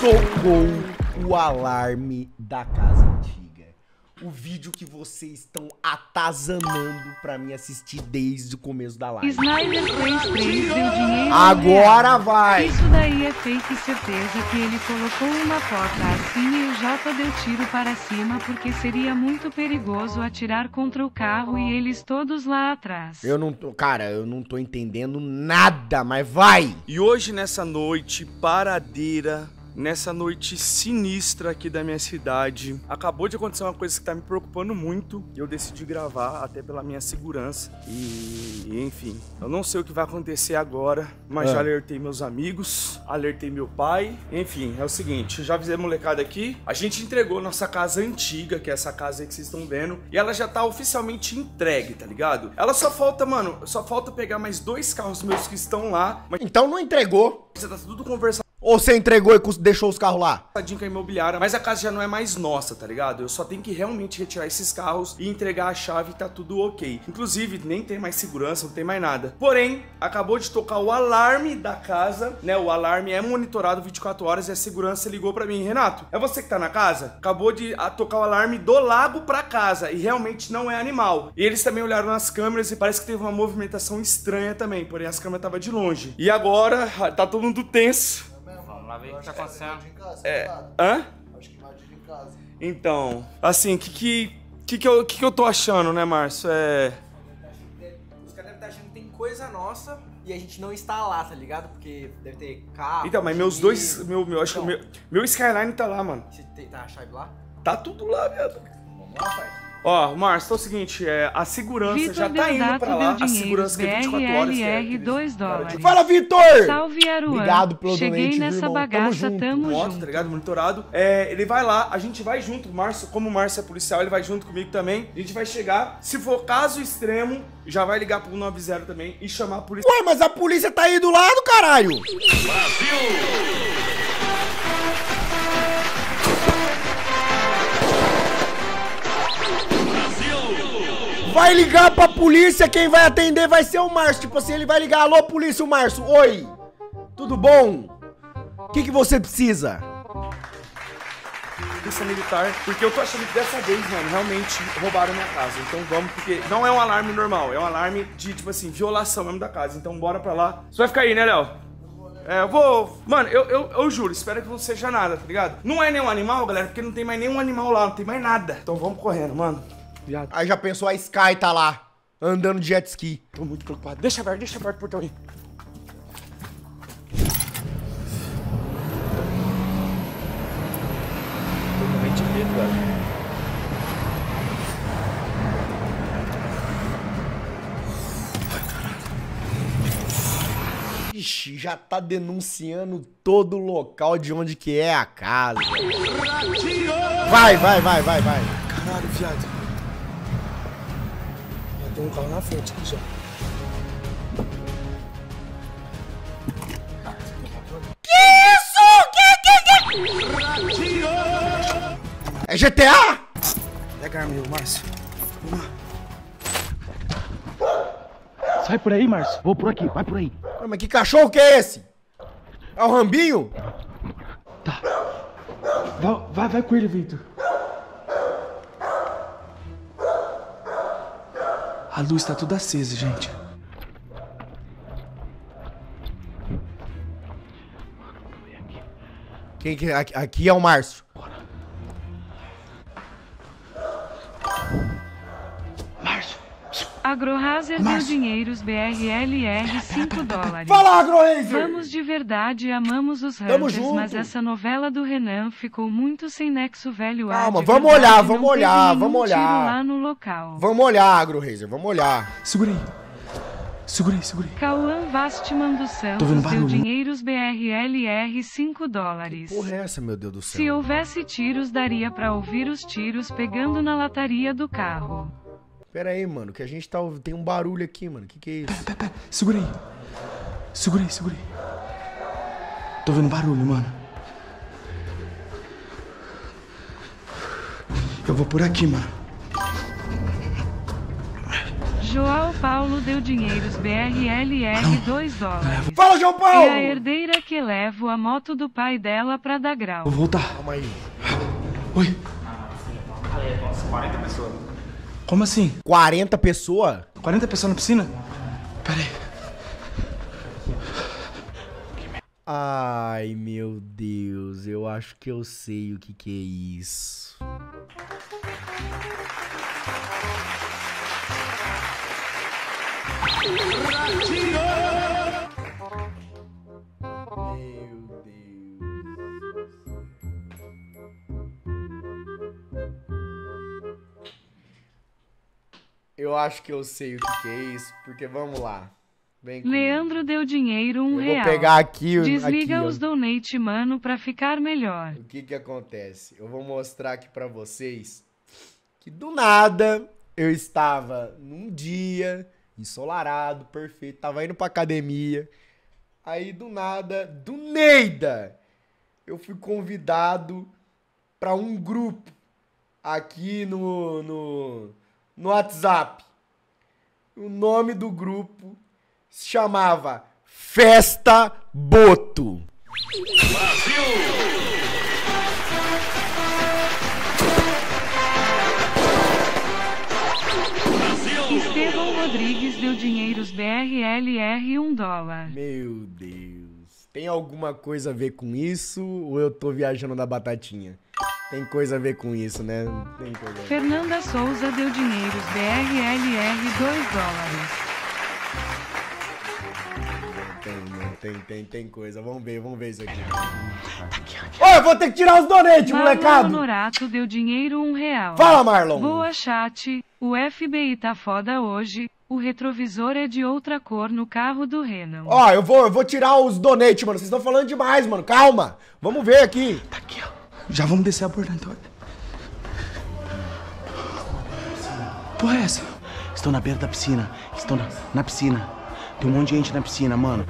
Tocou o alarme da casa antiga. O vídeo que vocês estão atazanando pra mim assistir desde o começo da live. Snyder 33 deu dinheiro. Agora vai! Isso daí é fake certeza que ele colocou uma porta assim e o Jota deu tiro para cima porque seria muito perigoso atirar contra o carro e eles todos lá atrás. Eu não tô. Cara, eu não tô entendendo nada, mas vai! E hoje, nessa noite paradeira, nessa noite sinistra aqui da minha cidade, acabou de acontecer uma coisa que tá me preocupando muito e eu decidi gravar até pela minha segurança. E, enfim, eu não sei o que vai acontecer agora, mas Ah. já alertei meus amigos, alertei meu pai. Enfim, é o seguinte, já avisei a molecada aqui, a gente entregou nossa casa antiga, que é essa casa aí que vocês estão vendo, e ela já tá oficialmente entregue, tá ligado? Ela só falta, mano, só falta pegar mais dois carros meus que estão lá, mas Então não entregou. você tá tudo conversado Ou você entregou e deixou os carros lá? a imobiliária, mas a casa já não é mais nossa, tá ligado? Eu só tenho que realmente retirar esses carros e entregar a chave e tá tudo ok. Inclusive, nem tem mais segurança, não tem mais nada. Porém, acabou de tocar o alarme da casa, né? O alarme é monitorado 24 horas e a segurança ligou pra mim. Renato, é você que tá na casa? Acabou de tocar o alarme do lago pra casa e realmente não é animal. E eles também olharam nas câmeras e parece que teve uma movimentação estranha também, porém as câmeras estavam de longe. E agora, tá todo mundo tenso. Lá ver o que tá acontecendo. É. Hã? Então, assim, o que que, que, que, eu, que que eu tô achando, né, Márcio? É. Os caras devem estar achando que tem coisa nossa e a gente não está lá, tá ligado? Porque deve ter carro. Então, mas meus dois. Meu, meu, acho que Então, meu, meu Skyline tá lá, mano. Você tem, tá a chave lá? Tá tudo lá, viado. Vamos lá, pai. Ó, Márcio, é o seguinte, é, a segurança Vitor já tá indo pra lá. deu A dinheiro, segurança que é 24 horas. que é BRLR, 2 cara de- dólares. Fala, Vitor! Salve, Aruan. Obrigado pelo Cheguei donate, nessa irmão? Tamo bagaça, junto. tamo junto. tá ligado? Monitorado. É, ele vai lá, a gente vai junto, Márcio, como o Márcio é policial, ele vai junto comigo também. A gente vai chegar, se for caso extremo, já vai ligar pro 90 também e chamar a polícia. Ué, mas a polícia tá aí do lado, caralho! Vai ligar pra polícia, quem vai atender vai ser o Márcio. Tipo assim, ele vai ligar, alô polícia, o Márcio. Oi, tudo bom? O que, que você precisa? polícia militar, porque eu tô achando que dessa vez, mano, realmente roubaram minha casa. Então vamos, porque não é um alarme normal, é um alarme de, tipo assim, violação mesmo da casa. Então bora pra lá. Você vai ficar aí, né, Léo? É, eu vou. Mano, eu, eu, eu juro, espero que não seja nada, tá ligado? Não é nenhum animal, galera, porque não tem mais nenhum animal lá, não tem mais nada. Então vamos correndo, mano. Viado, Aí já pensou, a Sky tá lá, andando de jet ski. tô muito preocupado. Deixa aberto, deixa aberto o portão aí. Medo, velho. Ixi, já tá denunciando todo o local de onde que é a casa. Vai, vai, vai, vai, vai. Caralho, viado. Um carro na frente aqui já. É GTA? Pega a arma aí, Márcio. Sai por aí, Márcio. Vou por aqui, vai por aí. Ué, Mas que cachorro que é esse? É o Rambinho? Vai, vai, vai com ele, Vitor. A luz tá toda acesa, gente. Quem que aqui, aqui é o. Márcio. AgroHazer deu Márcio. dinheiros BRLR 5 dólares. Fala, AgroRazer! Vamos de verdade, amamos os Tamo Hunters, junto. mas essa novela do Renan ficou muito sem nexo velho. Calma, vamos olhar, vamos olhar, vamos olhar. lá no local. Vamos olhar, AgroRazer, vamos olhar. Segura aí. Segura aí, segura aí. Cauã Vastman dos Tô Santos vendo deu barulho. dinheiros BRLR 5 dólares. Porra, é essa, meu Deus do céu? Se houvesse tiros, daria pra ouvir os tiros pegando na lataria do carro. Pera aí, mano, que a gente tá. Tem um barulho aqui, mano. Que que é isso? Pera, pera. Segura aí. Segura aí, segura aí. Tô vendo barulho, mano. Eu vou por aqui, mano. João Paulo deu dinheiros BRLR 2 dólares. Fala, João É Paulo! a herdeira que leva a moto do pai dela pra dar grau. Vou voltar. Calma aí. Oi. Como assim? 40 pessoas? 40 pessoas na piscina? Pera aí. Ai, meu Deus, eu acho que eu sei o que que é isso. Meu Deus. Eu acho que eu sei o que que é isso, porque vamos lá. Leandro deu dinheiro um Eu vou real. pegar aqui, o- Desliga aqui, ó. os donate, mano, pra ficar melhor. O que que acontece? Eu vou mostrar aqui pra vocês que do nada eu estava num dia ensolarado, perfeito, tava indo pra academia. Aí do nada, do Neida, eu fui convidado pra um grupo aqui no, no, no WhatsApp. O nome do grupo se chamava Festa Boto. Estevão Rodrigues deu dinheiros BRLR 1 dólar. Meu Deus. Tem alguma coisa a ver com isso ou eu tô viajando da batatinha? Tem coisa a ver com isso, né? Tem coisa. Fernanda Souza deu dinheiros BRLR 2 dólares. Tem, né? tem, tem, tem coisa. Vamos ver, vamos ver isso aqui. Ô, eu vou ter que tirar os donates, Marlon molecado! Honorato deu dinheiro um real. Fala, Marlon! Boa chat, o FBI tá foda hoje, o retrovisor é de outra cor no carro do Renan. Ó, eu vou, eu vou tirar os donates, mano. Vocês estão falando demais, mano. Calma. Vamos ver aqui. Tá aqui, ó. Já vamos descer a borda, então. Porra é essa? Estão na beira da piscina. Estão na, na piscina. Tem um monte de gente na piscina, mano.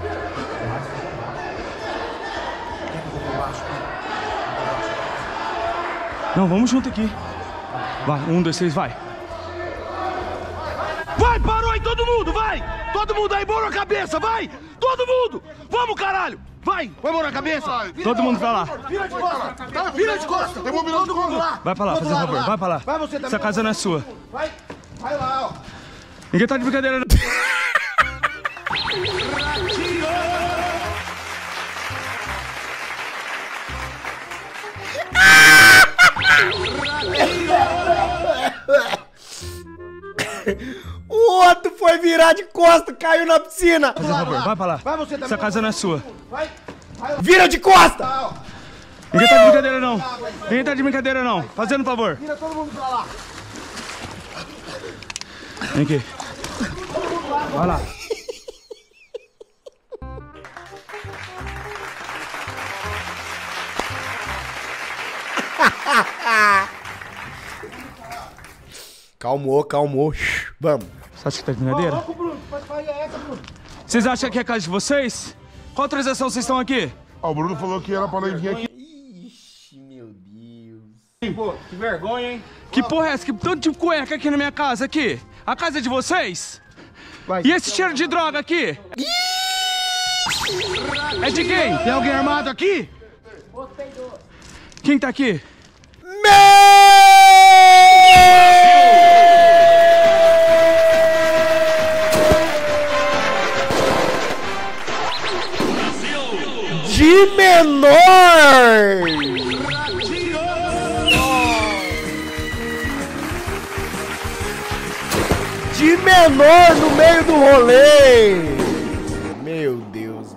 Não, vamos junto aqui. Vai, um, dois, três, vai. Vai, parou aí todo mundo, vai! Todo mundo aí, mão na cabeça, vai! Todo mundo! Vamos, caralho! Vai, vai mão na cabeça! Todo mundo pra lá. Vira de costa! Tá, vira de costa! Tem um Todo mundo lá! Vai pra lá, fazer um favor. lá. Vai pra lá. Vai você também. Essa casa não é sua. Vai, vai lá, ó! Ninguém tá de brincadeira, não. Virar de costa, caiu na piscina. Fazer um favor, vai pra lá. Vai você também. Essa casa não é sua. Vai, vai! Vira de costa. Ninguém tá de brincadeira, não. Ninguém tá de brincadeira, não. Fazendo um favor. Vira todo mundo pra lá! Vem aqui. Vai lá. Calmou, calmou. Vamos. Você acha que tá de brincadeira? Bruno, pode fazer essa, Bruno! Vocês acham que é casa de vocês? Qual autorização vocês estão aqui? Ó, o Bruno falou que era pra nós vir aqui. Ixi, meu Deus. Pô, que vergonha, hein? Que porra é essa? Que tanto de cueca aqui na minha casa aqui? A casa é de vocês? Vai. E esse cheiro de droga aqui? É de quem? Tem alguém armado aqui? Quem tá aqui? De menor! De menor no meio do rolê! Meu Deus.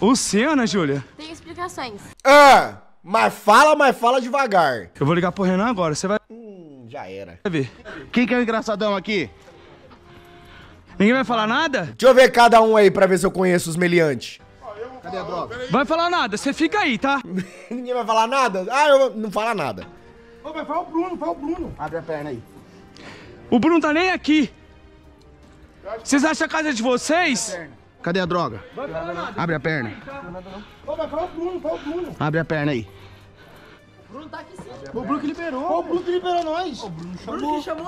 O Senna, Júlia. Tem explicações. Ah, mas fala, mas fala devagar. Eu vou ligar pro Renan agora, você vai Hum, já era. ver. Quem que é o engraçadão aqui? Ninguém vai falar nada? Deixa eu ver cada um aí pra ver se eu conheço os meliantes. Cadê a droga? Vai falar nada, você fica aí, tá? Ninguém vai falar nada? Ah, eu não fala nada. Ô, vai, fala o Bruno, fala o Bruno. Abre a perna aí. O Bruno tá nem aqui. Vocês acham a casa é de vocês? Cadê a droga? Abre a perna. Ô, vai, fala o Bruno, fala o Bruno. Abre a perna aí. O Bruno que liberou. Ô, o Bruno que liberou nós.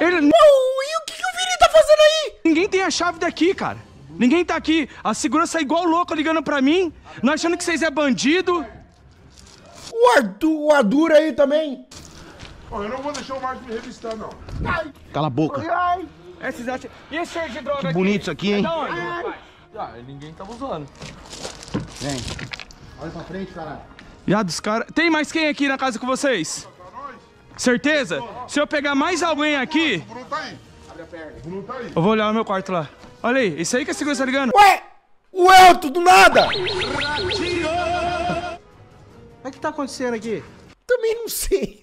Ele Não, e o que, que o Vini tá fazendo Ninguém tem a chave daqui, cara. Ninguém tá aqui. A segurança é igual louco ligando pra mim, não achando que vocês é bandido. O Arthur, o Arthur aí também. Ó, eu não vou deixar o Marcos me revistar, não. Cala a boca. É, vocês acham... E esse cheiro de droga aqui? Bonito isso aqui, hein? Da onde? Ah, ninguém tava usando. Olha pra frente, caralho. Viado, os caras... Tem mais quem aqui na casa com vocês? Certeza? Se eu pegar mais alguém aqui, O Bruno tá aí. O Bruno tá aí. eu vou olhar no meu quarto lá. Olha aí, isso aí que a segurança tá ligando. Ué! O Elton, do nada! O que que tá acontecendo aqui? Também não sei.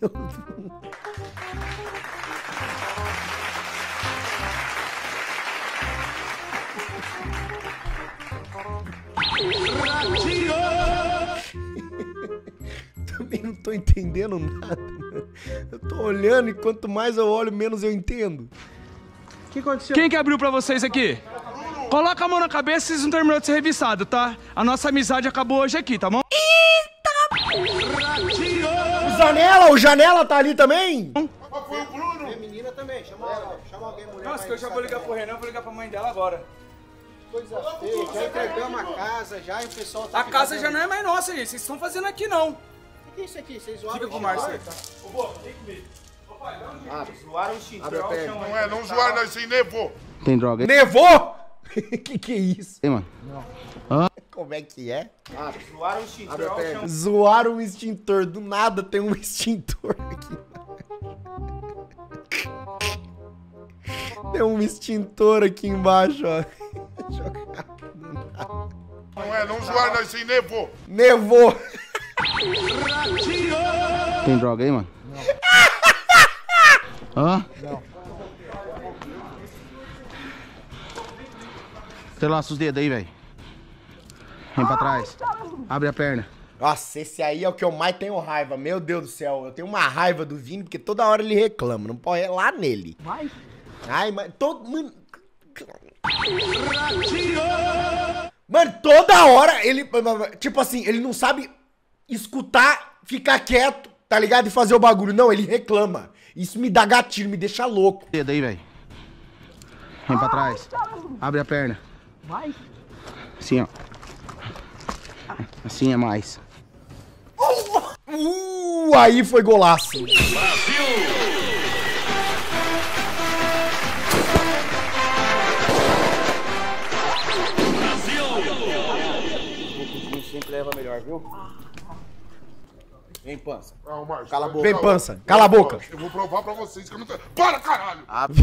Também não tô entendendo nada. Eu tô olhando e quanto mais eu olho, menos eu entendo. O que aconteceu? Quem que abriu pra vocês aqui? Coloca a mão na cabeça e vocês não terminou de ser revisado, tá? A nossa amizade acabou hoje aqui, tá bom? O Janela, o Janela tá ali também? Foi o Bruno. Menina também, chama, chama alguém, mulher. Nossa, que eu já vou ligar pro Renan, vou ligar pra mãe dela agora. Coisa feia, já entregamos a casa, já e o pessoal tá A casa fazendo- já não é mais nossa, gente. Vocês estão fazendo aqui, não. O que é isso aqui? Vocês zoaram Fica com o? Márcio aí. Zoaram o extintor ao chão. Não é, não zoar, não. Isso aí nevou. Tem droga aí, Nevou? que que é isso? mano? Como é que é? Zoaram o extintor. Zoaram um extintor. Do nada tem um extintor aqui. Tem um extintor aqui embaixo, ó. Jogado. Não é, não zoar, não. Isso aí nevou. Nevou. Tem droga aí, mano? Hã? Não. Entrelaça os dedos aí, velho. Vem pra trás. Abre a perna. Nossa, esse aí é o que eu mais tenho raiva. Meu Deus do céu. Eu tenho uma raiva do Vini, porque toda hora ele reclama. Não pode ir lá nele. Vai. Ai, mas todo... Mano... Mano, toda hora ele... Tipo assim, ele não sabe escutar, ficar quieto, tá ligado? E fazer o bagulho. Não, ele reclama. Isso me dá gatilho, me deixa louco. Dedo aí, velho. Vem pra trás. Abre a perna. Vai. Assim, ó. Assim é mais. Uh, aí foi golaço. Sempre leva melhor, viu? Vem, pança. Ah, o Márcio. Cala a boca. Vem, pança. Cala a boca. Eu vou provar pra vocês que eu não tenho. Para, caralho! Abre,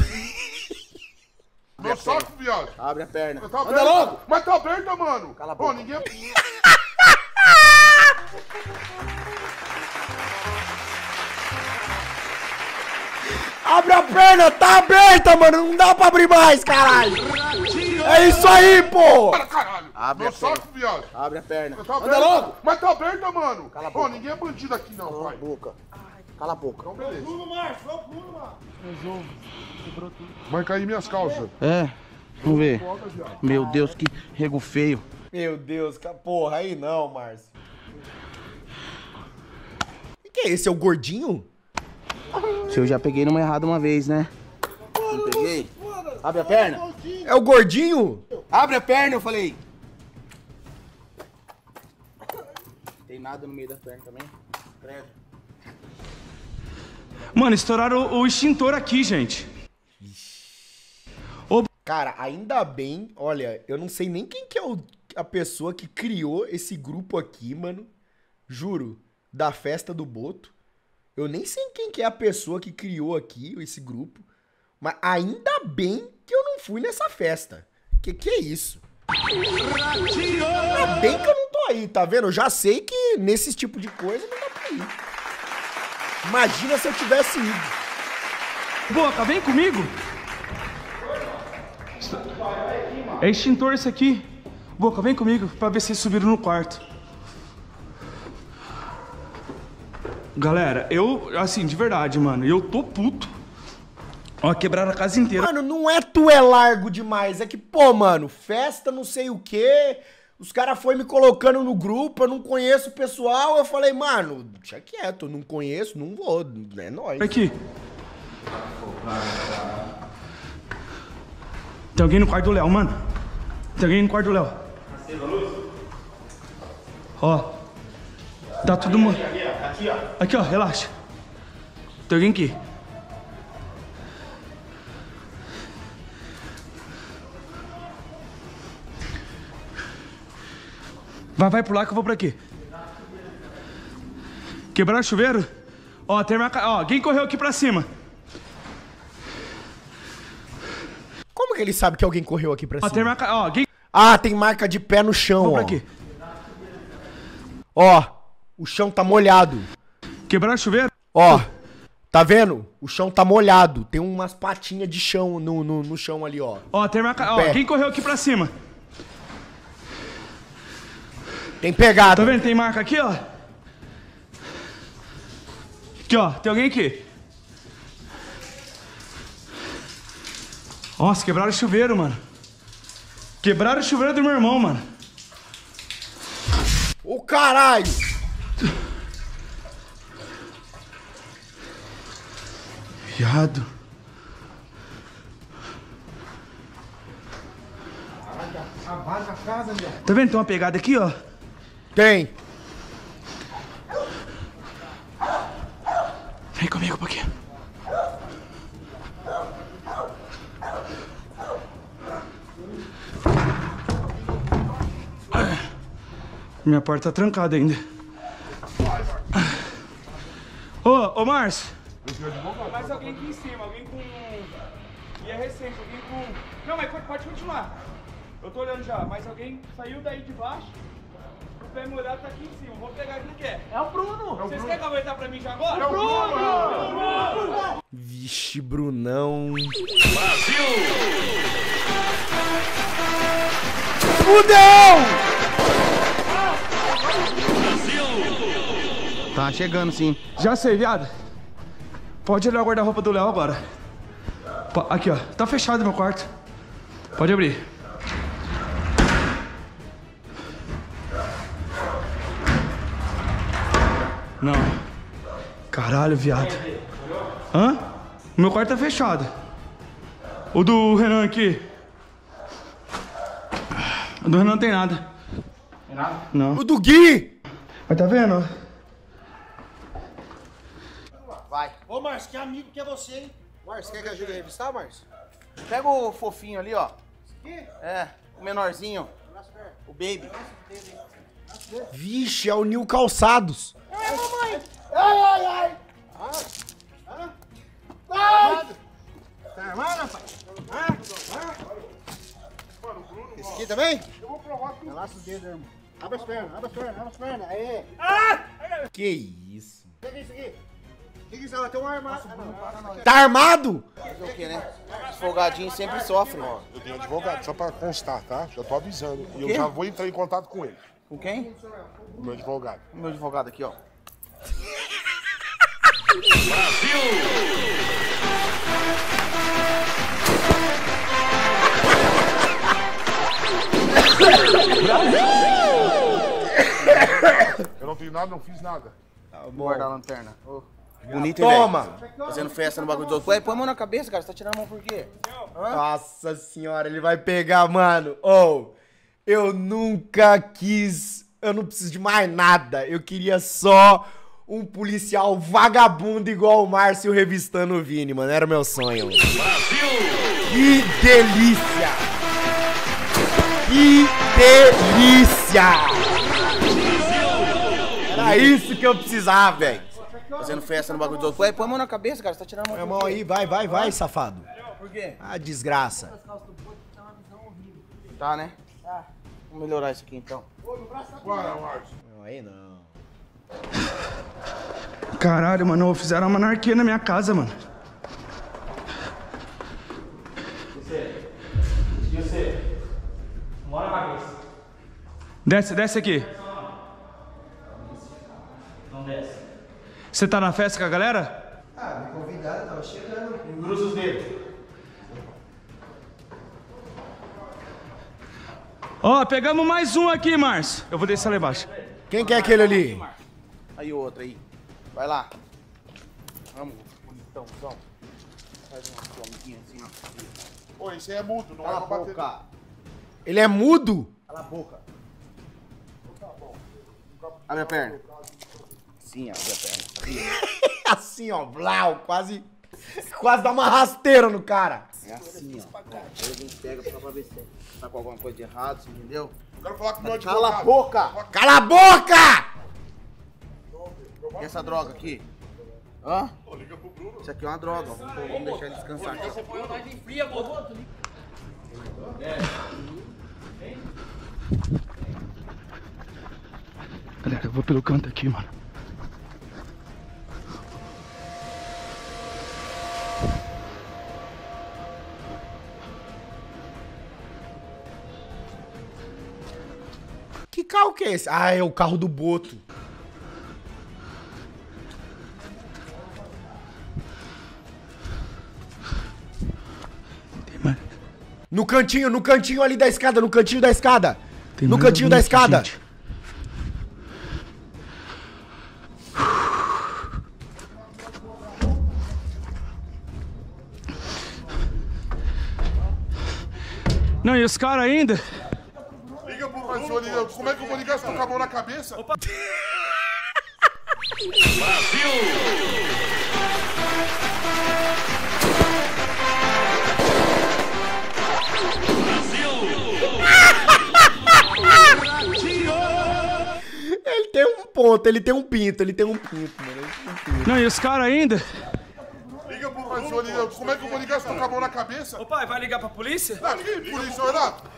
Meu saco, viado. abre a perna. Tá aberta. Mas tá aberta, mano. Cala a Pô, boca. ninguém. Abre a perna, tá aberta, mano. Não dá pra abrir mais, caralho. É isso aí, pô. Para, caralho. Abre Meu a perna. saco, viado. Abre a perna. Tá aberta. Mas tá aberta, mano. Cala a Pô, boca. ninguém é bandido aqui, não, Cala a pai. boca. Cala a boca. Então, beleza. Vai cair minhas calças. É. Vamos ver. Meu Deus, que rego feio. Meu Deus, ca- porra, aí não, Márcio. O que é esse? É o gordinho? Se eu já peguei numa errada uma vez, né? Não peguei? Abre a perna. É o gordinho? Abre a perna, eu falei. Tem nada no meio da perna também? Credo. Mano, estouraram o, o extintor aqui, gente. Cara, ainda bem, olha, eu não sei nem quem que é o- a pessoa que criou esse grupo aqui, mano. Juro, da festa do Boto. Eu nem sei quem que é a pessoa que criou aqui esse grupo. Mas ainda bem fui nessa festa. Que que é isso? Ainda bem que eu não tô aí, tá vendo? Eu já sei que nesse tipo de coisa não dá pra ir. Imagina se eu tivesse ido. Boca, vem comigo. É extintor esse aqui. Boca, vem comigo pra ver se subiram no quarto. Galera, eu, assim, de verdade, mano, eu tô puto. Ó, quebraram a casa inteira. Mano, não é tu é largo demais. É que, pô, mano, festa não sei o quê. Os caras foi me colocando no grupo, eu não conheço o pessoal. Eu falei, mano, deixa quieto, eu não conheço, não vou. É nóis. Aqui. Tem alguém no quarto do Léo, mano. Tem alguém no quarto do Léo. Ó. Tá tudo. mo- Aqui, ó, relaxa. Tem alguém aqui. Vai, vai por lá que eu vou por aqui. Quebraram o chuveiro? Ó, tem marca... Ó, alguém correu aqui pra cima. Como que ele sabe que alguém correu aqui pra Ó, tem cima? marca... Ó, alguém... Ah, tem marca de pé no chão, Vou ó. aqui. Ó, o chão tá molhado. Quebraram o chuveiro? Ó, tá vendo? O chão tá molhado. Tem umas patinhas de chão no, no, no chão ali, ó. Ó, tem marca... Ó, alguém correu aqui pra cima. Tem pegada. Tá vendo? Tem marca aqui, ó. Aqui, ó. Tem alguém aqui. Nossa, quebraram o chuveiro, mano. Quebraram o chuveiro do meu irmão, mano. Ô, caralho! Viado. Tá vendo? Tem uma pegada aqui, ó. Tem. Vem comigo um pouquinho. Minha porta tá trancada ainda. Ô, ô Márcio. Mais alguém aqui em cima, alguém com. E é recente, alguém com. Não, mas pode- pode continuar. Eu tô olhando já, mas alguém saiu daí de baixo. O pé molhado tá aqui em cima. Vou pegar quem quer. É o Bruno! Vocês querem caguetar pra mim já agora? É o Bruno! Vixe, Brunão. Fudeu! Tá chegando sim. Já sei, viado. Pode olhar o guarda-roupa do Léo agora. Aqui, ó. Tá fechado meu quarto. Pode abrir. Não. Caralho, viado. Hã? O meu quarto tá fechado. O do Renan aqui. O do Renan não tem nada. Tem nada? Não. O do Gui! Mas tá vendo? Ô, Márcio, que amigo que é você, hein? Márcio, quer que ajude a revistar, Márcio? Pega o fofinho ali, ó. É, o menorzinho. O baby. Vixe, é o Nil Calçados. Tá armado, rapaz? Esse aqui também? Eu vou provar tudo. Relaxa os dedos, irmão. Abre as pernas, abre as pernas, abre as pernas. Aê! Que isso? Pega isso aqui. O que que isso? Ela tem um armário. Ah, não. Tá armado? Fazer o quê, né? Os folgadinhos sempre sofrem. Eu tenho advogado, só pra constar, tá? Já tô avisando. E eu já vou entrar em contato com ele, Com quem? o meu advogado. O meu advogado aqui, ó. Eu não tenho nada, não fiz nada. Vou guardar a lanterna. Ô, Bonito, Toma! velho? Fazendo festa no bagulho dos outros. Ué, põe a mão na cabeça, cara. Você tá tirando a mão por quê? Nossa senhora, ele vai pegar, mano. Oh, eu nunca quis. Eu não preciso de mais nada. Eu queria só um policial vagabundo igual o Márcio revistando o Vini, mano. Era meu sonho. Que delícia! Que delícia! Era isso que eu precisava, velho. Fazendo festa no bagulho dos outros. Ué, põe a mão na cabeça, cara. Você tá tirando a mão por irmão quê? aí, vai, vai, vai, safado. Por quê? Ah, desgraça. Tá, né? Vamos melhorar isso aqui, então. Bora, Márcio. Não, aí não. Caralho, mano, fizeram uma anarquia na minha casa, mano. Desce, desce aqui. Não desce. Você tá na festa com a galera? Ah, me convidaram, tava chegando. Cruza os dedos. Ó, pegamos mais um aqui, Márcio. Eu vou descer lá embaixo. Quem que é aquele ali? Aí o outro aí. Vai lá. Vamos, bonitãozão. Faz um amiguinho assim, ó. Ô, esse aí é mudo, não Cala é a pra bater. boca. Ele é mudo? Cala a boca. A minha perna. Sim, a minha perna. assim, ó, blau, quase. Quase dá uma rasteira no cara. É assim, ó. Aí a gente pega só pra ver se tá com alguma coisa de errado, você entendeu? Eu quero falar com o meu Cala a advogado. boca! Cala a boca! E essa droga aqui? Hã? Isso aqui é uma droga. Vamos, vamos deixar ele descansar aqui. Galera, eu vou pelo canto aqui, mano. Que carro que é esse? Ah, é o carro do Boto. No cantinho, no cantinho ali da escada, no cantinho da escada. tem no cantinho da escada. gente. Não, e os caras ainda? Mas, como é que eu vou ligar se tô com a mão na cabeça? Ele tem um ponto, ele tem um pinto, ele tem um pinto, mano. Ele tem um pinto. Não, e os caras ainda? Liga pro Mas, Lilian, como é que eu vou ligar se tô com a mão na cabeça? Ô pai, vai ligar pra polícia? Não, aí, polícia, Renato.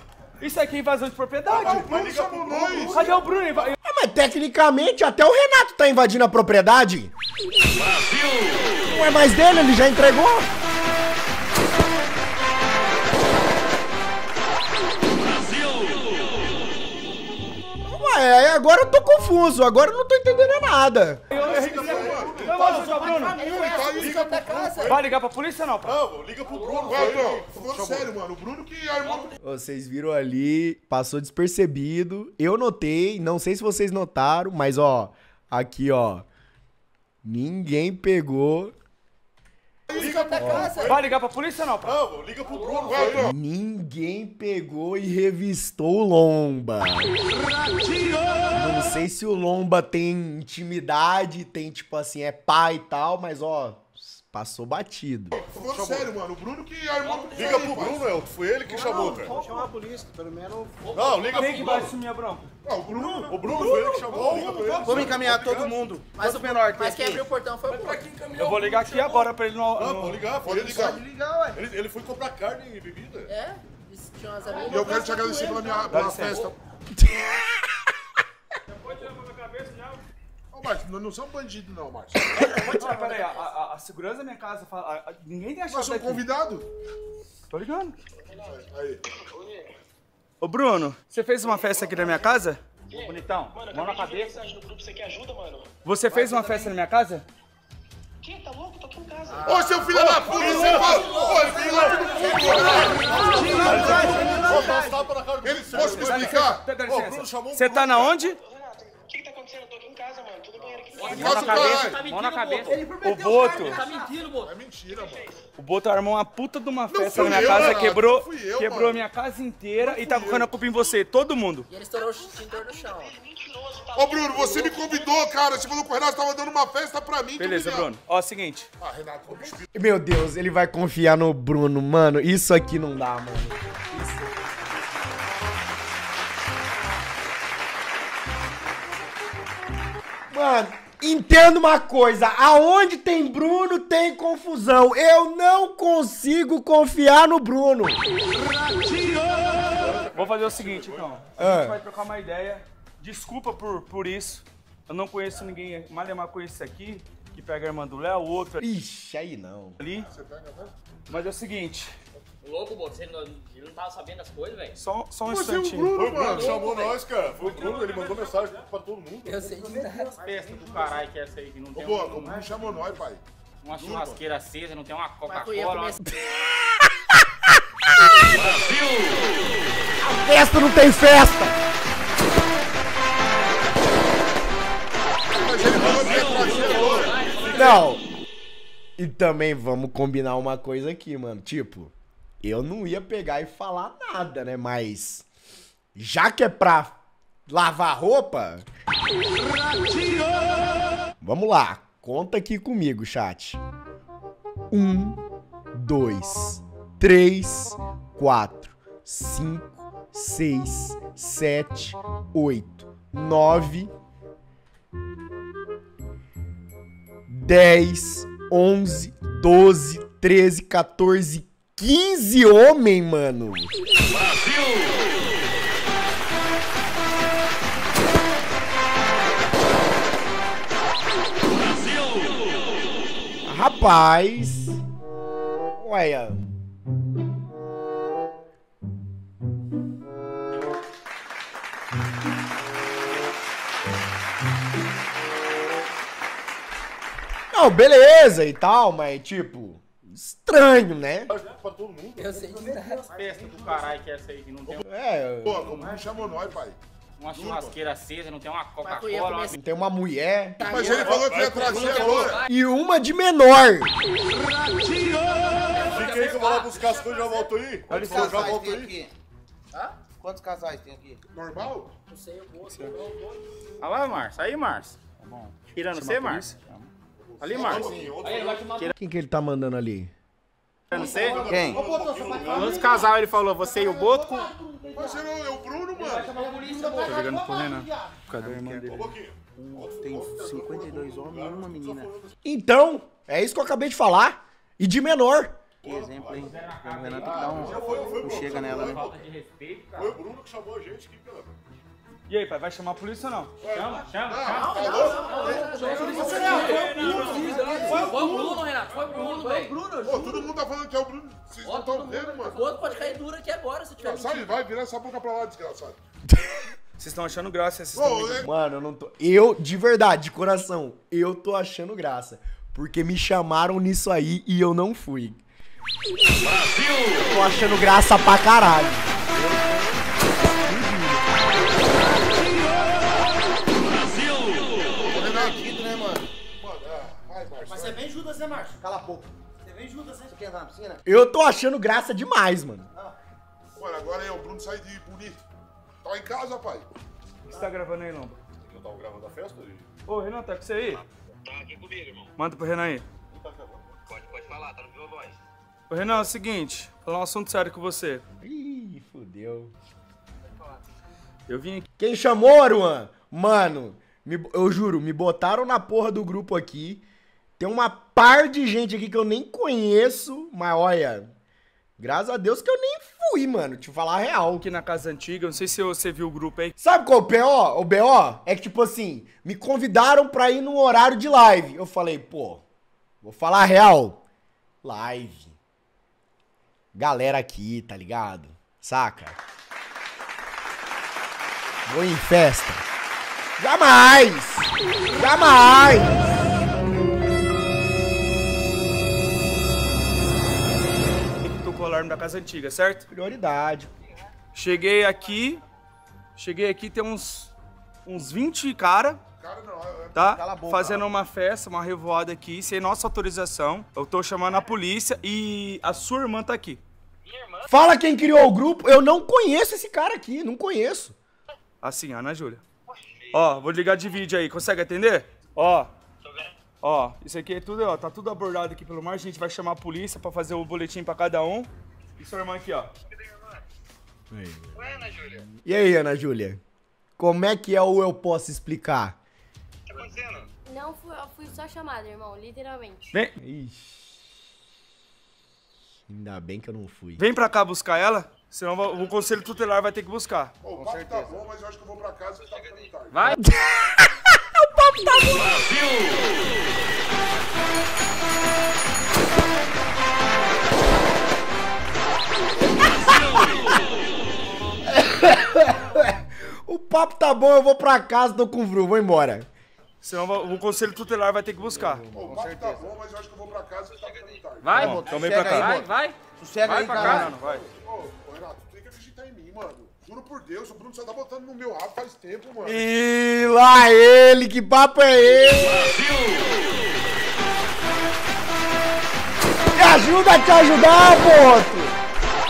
Isso aqui é invasão de propriedade. O Bruno chamou nós. Cadê o Bruno? Ah, mas tecnicamente até o Renato tá invadindo a propriedade. Não é mais dele, ele já entregou. Ué, agora eu tô confuso, agora eu não tô entendendo nada. Vai, ligar pra polícia não, pai? Não, liga pro Bruno. Vai, não. Sério, mano. O Bruno que armou. Vocês viram ali, passou despercebido. Eu notei, não sei se vocês notaram, mas ó, aqui ó, ninguém pegou, Vai ligar pra polícia não, pai? Não, liga pro Bruno. Vai, não. ninguém pegou e revistou o Lomba. Não sei se o Lomba tem intimidade, tem tipo assim, é pai e tal, mas ó, passou batido. Falando sério, mano. O Bruno que armou. Liga pro Bruno, Elton. Foi ele que chamou, cara. Vamos chamar a polícia, pelo menos. Não, liga Quem que pro vai Bruno. assumir a bronca? Ah, o Bruno. O Bruno foi ele que chamou. Vamos encaminhar todo mundo. Mas o menor tem Mas quem abriu o portão foi o Bruno. Eu vou ligar aqui agora pra ele não... Não, não- pode ligar, foi ele ligar. chamou. Ligar, ué. Ele, foi comprar carne e bebida. É? Disse que tinha umas amigas. E eu quero te agradecer pela minha pela festa. Márcio, nós não somos bandidos, não, Márcio. Ah, pera aí, a, a- a segurança da minha casa fala... a- a- ninguém tem a Nós chave somos daqui. convidados. Tô ligando. Aí. Ô, Bruno, você fez uma festa aqui na minha casa? Bonitão, mão na cabeça. no grupo, você quer ajuda, mano? Você fez uma festa na minha casa? Que? Tá louco? Tô aqui em casa. Ô, seu filho da puta, você fala. Ô, ele veio lá no fundo, Ô, dá uns tapas na cara do Ele fosse me explicar. Dá- Ô, licença. Chamou um Você tá na onde? Renato, o que que tá acontecendo? Eu tô aqui em casa, mano. Aqui. Casa do caralho. Mão na cabeça. O Boto. Tá mentindo, Boto. É mentira, mano. O Boto armou uma puta de uma festa na minha eu, casa, quebrou, eu, quebrou mano. minha casa inteira e tá colocando a culpa em você, todo mundo. E ele estourou o extintor no chão. Tá Ô, Bruno, você me convidou, cara. Você falou que o Renato tava dando uma festa pra mim. Beleza, tu me- Bruno. Ó, seguinte. Ah, Renato. Meu Deus, ele vai confiar no Bruno, mano. Isso aqui não dá, mano. Mano, entenda uma coisa. Aonde tem Bruno, tem confusão. Eu não consigo confiar no Bruno. Vou fazer o seguinte, então. A Ah. gente vai trocar uma ideia. Desculpa por, por isso. Eu não conheço ninguém, é mais conheço esse aqui, que pega a irmã do Léo, o outro Ixi, aí não. ali. Mas é o seguinte, Louco, Boto, você não, ele não tava sabendo das coisas, velho? só, só um Você o instantinho. Bruno, Foi o Bruno mano. chamou nós, cara. Foi o Bruno, ele mandou mensagem pra todo mundo. Eu sei de nada. Festa do caralho que é essa aí, que não Ô, tem boa, um- o Bruno chamou nós, pai. uma churrasqueira acesa, não tem uma Coca-Cola. comecei. Festa não tem festa. Não. E também vamos combinar uma coisa aqui, mano. Tipo, eu não ia pegar e falar nada, né? Mas já que é pra lavar roupa, vamos lá. Conta aqui comigo, chat. Um, dois, três, quatro, cinco, seis, sete, oito, nove, dez, onze, doze, treze, 14, 15 homem, mano. Rapaz. Olha. Não, beleza e tal, mas tipo, estranho, né? Pra todo mundo. Eu sei de nada. Festa do caralho que é essa aí, que não tem É, Pô, como me chamou nós, pai? uma churrasqueira acesa, não tem uma Coca-Cola. começar- tem uma mulher Mas ele falou que ia trazer agora. e uma de menor. Fica aí que eu vou lá buscar as coisas e já volto aí. Quantos falou, já casais volto tem aí. aqui? Hã? Quantos casais tem aqui? Normal? Não sei, eu vou. Olha lá, Márcio. Aí, Márcio. Tirando você, Márcio? Ali, Márcio. Quem que ele tá mandando ali? Tirando você? Quem? Nos casal ele falou, você e o Boto com... Mas você não é o Bruno, mano. Tô ligando pro Renan. Cadê a irmã dele? Tem 52 homens e uma menina. Então, é isso que eu acabei de falar. E de menor. Que exemplo, hein? O Renan tem que dar um, um chega nela, né? Foi o Bruno que chamou a gente aqui, pela. E aí, pai, vai chamar a polícia ou não? Chama, chama, Ah, chama. Foi o Bruno, Renato. Foi o Bruno, velho. Pô, todo mundo tá falando que é o Bruno. Vocês não estão vendo, mano. O outro pode cair duro aqui agora, se tiver Sai, vai, vira essa boca pra lá, desgraçado. Vocês estão achando graça, é- Mano, eu não tô. Eu, de verdade, de coração, eu tô achando graça. Porque me chamaram nisso aí e eu não fui. Eu tô achando graça pra caralho. Né, Márcio? Cala a boca. Você vem Judas, né? Você quer entrar na piscina? Eu tô achando graça demais, mano. Mano, agora é o Bruno sai de bonito. Tá em casa, pai. O que você tá gravando aí, Lomba? Eu tava gravando a festa aí. Ô, Renan, tá com você aí? Tá aqui comigo, irmão. Manda pro Renan aí. Pode, pode falar, tá no viva voz. Ô, Renan, é o seguinte, vou falar um assunto sério com você. Ih, fudeu. Eu vim aqui. Quem chamou, Aruan? Mano, me- eu juro, me botaram na porra do grupo aqui. Tem uma par de gente aqui que eu nem conheço, mas olha, graças a Deus que eu nem fui, mano, te falar a real. aqui na casa antiga, não sei se você viu o grupo aí. Sabe qual é o BO? O BO é que, tipo assim, me convidaram pra ir num horário de live. Eu falei, pô, vou falar a real. Live. Galera aqui, tá ligado? Saca? Vou em festa. Jamais! Jamais! Alarme da casa antiga, certo? Prioridade. Cheguei aqui, cheguei aqui tem uns uns 20 cara, Cara, não, tá? Cala a boca. Fazendo uma festa, uma revoada aqui, sem nossa autorização. Eu tô chamando a polícia e a sua irmã tá aqui. Fala quem criou o grupo. Eu não conheço esse cara aqui, não conheço. Assim, Ana Júlia. Ó, vou ligar de vídeo aí, consegue atender? Ó. Ó, isso aqui é tudo, ó, tá tudo abordado aqui pelo mar. A gente vai chamar a polícia pra fazer o boletim pra cada um. E sua irmã aqui, ó. Ué, Ana Júlia, E aí, Ana Júlia? Como é que é o eu posso explicar? o que tá acontecendo? Não, fui, eu fui só chamada, irmão, literalmente. Vem, Ixi. Ainda bem que eu não fui. vem pra cá buscar ela, senão o conselho tutelar vai ter que buscar. Ô, o papo tá bom, mas eu acho que eu vou pra casa que tá ficando tarde. Vai. O papo tá bom, eu vou pra casa, tô com o Vru, vou embora. Senão o conselho tutelar vai ter que buscar. Ô, o papo tá bom, mas eu acho que eu vou pra casa que tá ficando tarde. Vai, então vem pra cá. Vai, vai. Sossega Vai aí, pra cara. cá. Mano, vai. Ô, ô, Renato, tem que acreditar em mim, mano. Juro por Deus, o Bruno só tá botando no meu rabo faz tempo, mano. E lá ele, que papo é esse? Me ajuda a te ajudar, Boto!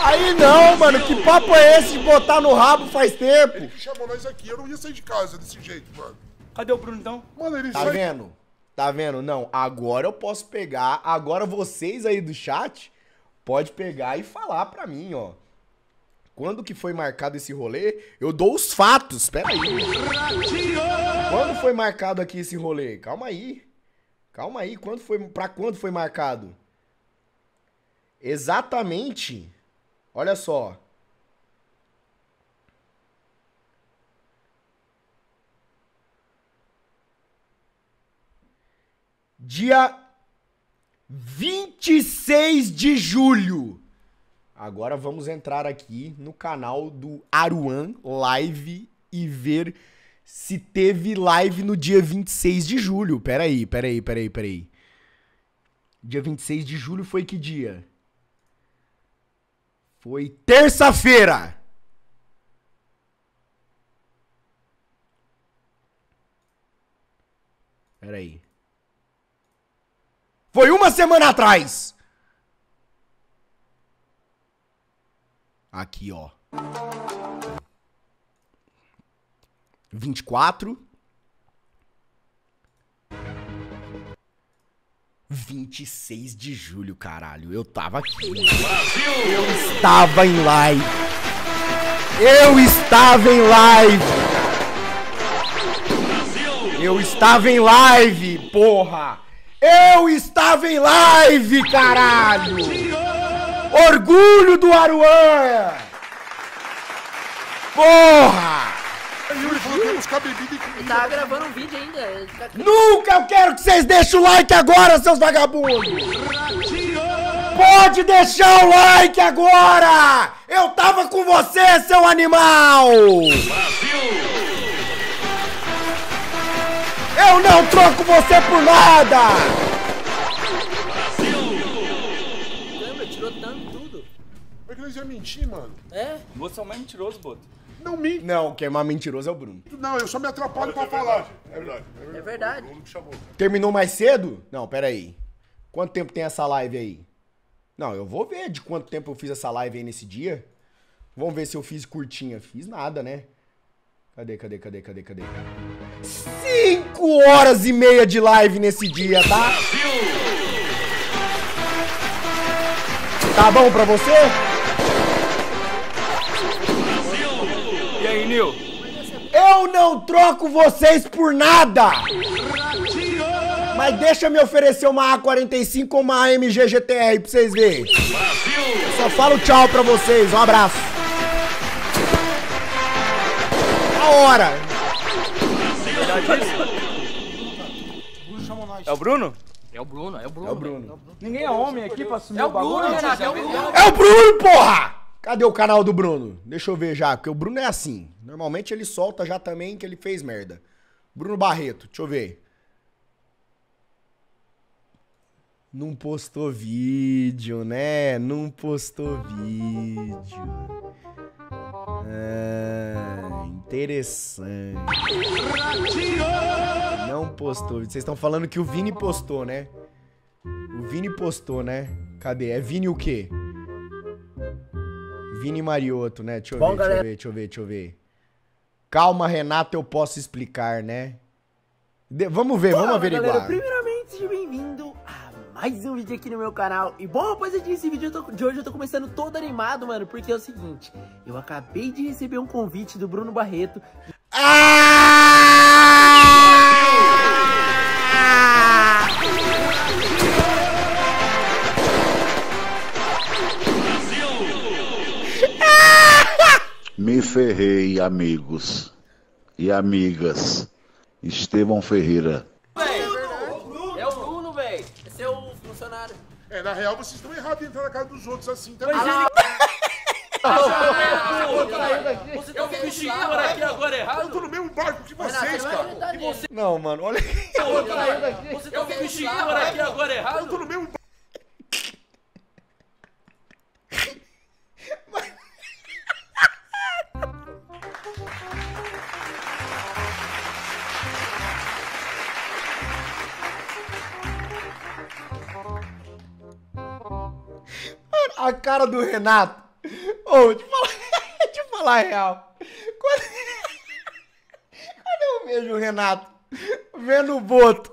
Aí não, mano. Que papo é esse de botar no rabo faz tempo? Ele que chamou nós aqui, eu não ia sair de casa desse jeito, mano. Cadê o Bruno então? Mano, ele Tá sai... vendo? Tá vendo? Não, agora eu posso pegar. Agora vocês aí do chat pode pegar e falar pra mim, ó. Quando que foi marcado esse rolê? Eu dou os fatos. Pera aí. Quando foi marcado aqui esse rolê? Calma aí. Calma aí. Quando foi para quando foi marcado? Exatamente. Olha só. Dia 26 de julho. Agora vamos entrar aqui no canal do Aruan Live e ver se teve live no dia 26 de julho. Peraí, peraí, peraí, peraí. Dia 26 de julho foi que dia? Foi terça-feira. Peraí. Foi uma semana atrás. Aqui, ó. 24. 26 de julho, caralho. Eu tava aqui. Eu estava em live. Eu estava em live. Eu estava em live, porra. Eu estava em live, caralho. Orgulho do Aruan. Porra. Yuri falou que ia buscar bebida e tava gravando um vídeo ainda. tá- Nunca eu quero que vocês deixem o like agora, seus vagabundos! Pode deixar o like agora! Eu tava com você, seu animal! Eu não troco você por nada! É nós ia mentir, mano? É? Você é o mais mentiroso, Boto. Não minto. Não, quem é mais mentiroso é o Bruno. Não, eu só me atrapalho pra falar. É verdade. É verdade. Terminou mais cedo? Não, pera aí. Quanto tempo tem essa live aí? Não, eu vou ver de quanto tempo eu fiz essa live aí nesse dia. Vamos ver se eu fiz curtinha. Fiz nada, né? Cadê, cadê, cadê, cadê, cadê? Cinco horas e meia de live nesse dia, tá? Tá bom pra você? Nil? Eu não troco vocês por nada! Mas deixa eu me oferecer uma A45 ou uma AMG GTR pra vocês verem. Só falo tchau pra vocês, um abraço. A hora. É o Bruno? É o Bruno, é o Bruno. É o Bruno. Ninguém é homem aqui pra assumir É o o Bruno, bagulho? Renato, é o Bruno. É o Bruno, porra! Cadê o canal do Bruno? Deixa eu ver já, porque o Bruno é assim. Normalmente ele solta já também que ele fez merda. Bruno Barreto, deixa eu ver. Não postou vídeo, né? Não postou vídeo. Ah, interessante. Não postou vídeo. Vocês estão falando que o Vini postou, né? O Vini postou, né? Cadê? É Vini o quê? Vini Marioto, né? Deixa eu Bom, ver, deixa eu galera. ver, deixa eu ver, deixa eu ver. Calma, Renato, eu posso explicar, né? De- vamos ver, vamos averiguar. Galera, primeiramente, seja bem-vindo a mais um vídeo aqui no meu canal. E bom, rapaziada, esse vídeo tô- de hoje eu tô começando todo animado, mano, porque é o seguinte, eu acabei de receber um convite do Bruno Barreto. Me ferrei, amigos e amigas. Estevão Ferreira. É o Bruno, velho. Esse é o funcionário. É, na real, vocês estão errados em entrar na casa dos outros assim também. Você tá me xingando aqui agora errado? Eu tô no mesmo barco que vocês, cara. Não, mano, olha. Você tá me xingando aqui agora errado? Eu tô no mesmo A cara do Renato. Ô, te falar, te falar a real. Quando... Quando eu vejo o Renato vendo o Boto,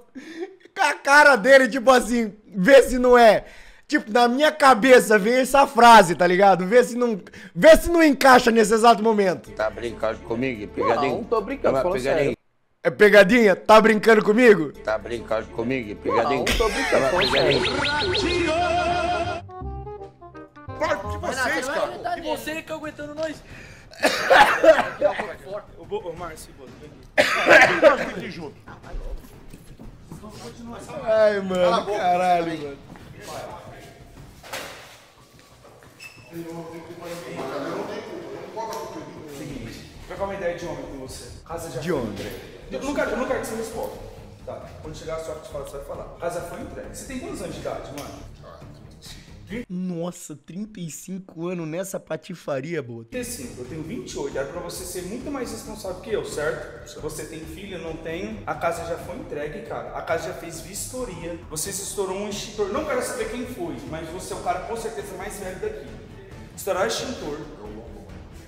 com a cara dele, tipo assim, vê se não é. Tipo, na minha cabeça vem essa frase, tá ligado? Vê se não, vê se não encaixa nesse exato momento. Tá brincando comigo? Pegadinha? Não, tô brincando, Uma falando pegadinha? sério. É pegadinha? Tá brincando comigo? Tá brincando comigo? Pegadinha? Não, tô brincando, falando pegadinha? Barco de vocês, cara. E você fica aguentando nós. Ô, Márcio, que Márcio tem que ir junto? Ai, mano, caralho, mano. Seguinte, trocar uma ideia de homem com você. Casa já De entregue. Eu não quero, eu não quero que você responda. Tá. Quando chegar a sua hora de falar, você vai falar. Casa foi entregue. Você tem quantos anos de idade, mano? Nossa, 35 anos nessa patifaria, Boto. 35, eu tenho 28. Era pra você ser muito mais responsável que eu, certo? Você tem filho, eu não tenho. A casa já foi entregue, cara. A casa já fez vistoria. Você se estourou um extintor. Não quero saber quem foi, mas você é o cara com certeza mais velho daqui. Estouraram o extintor.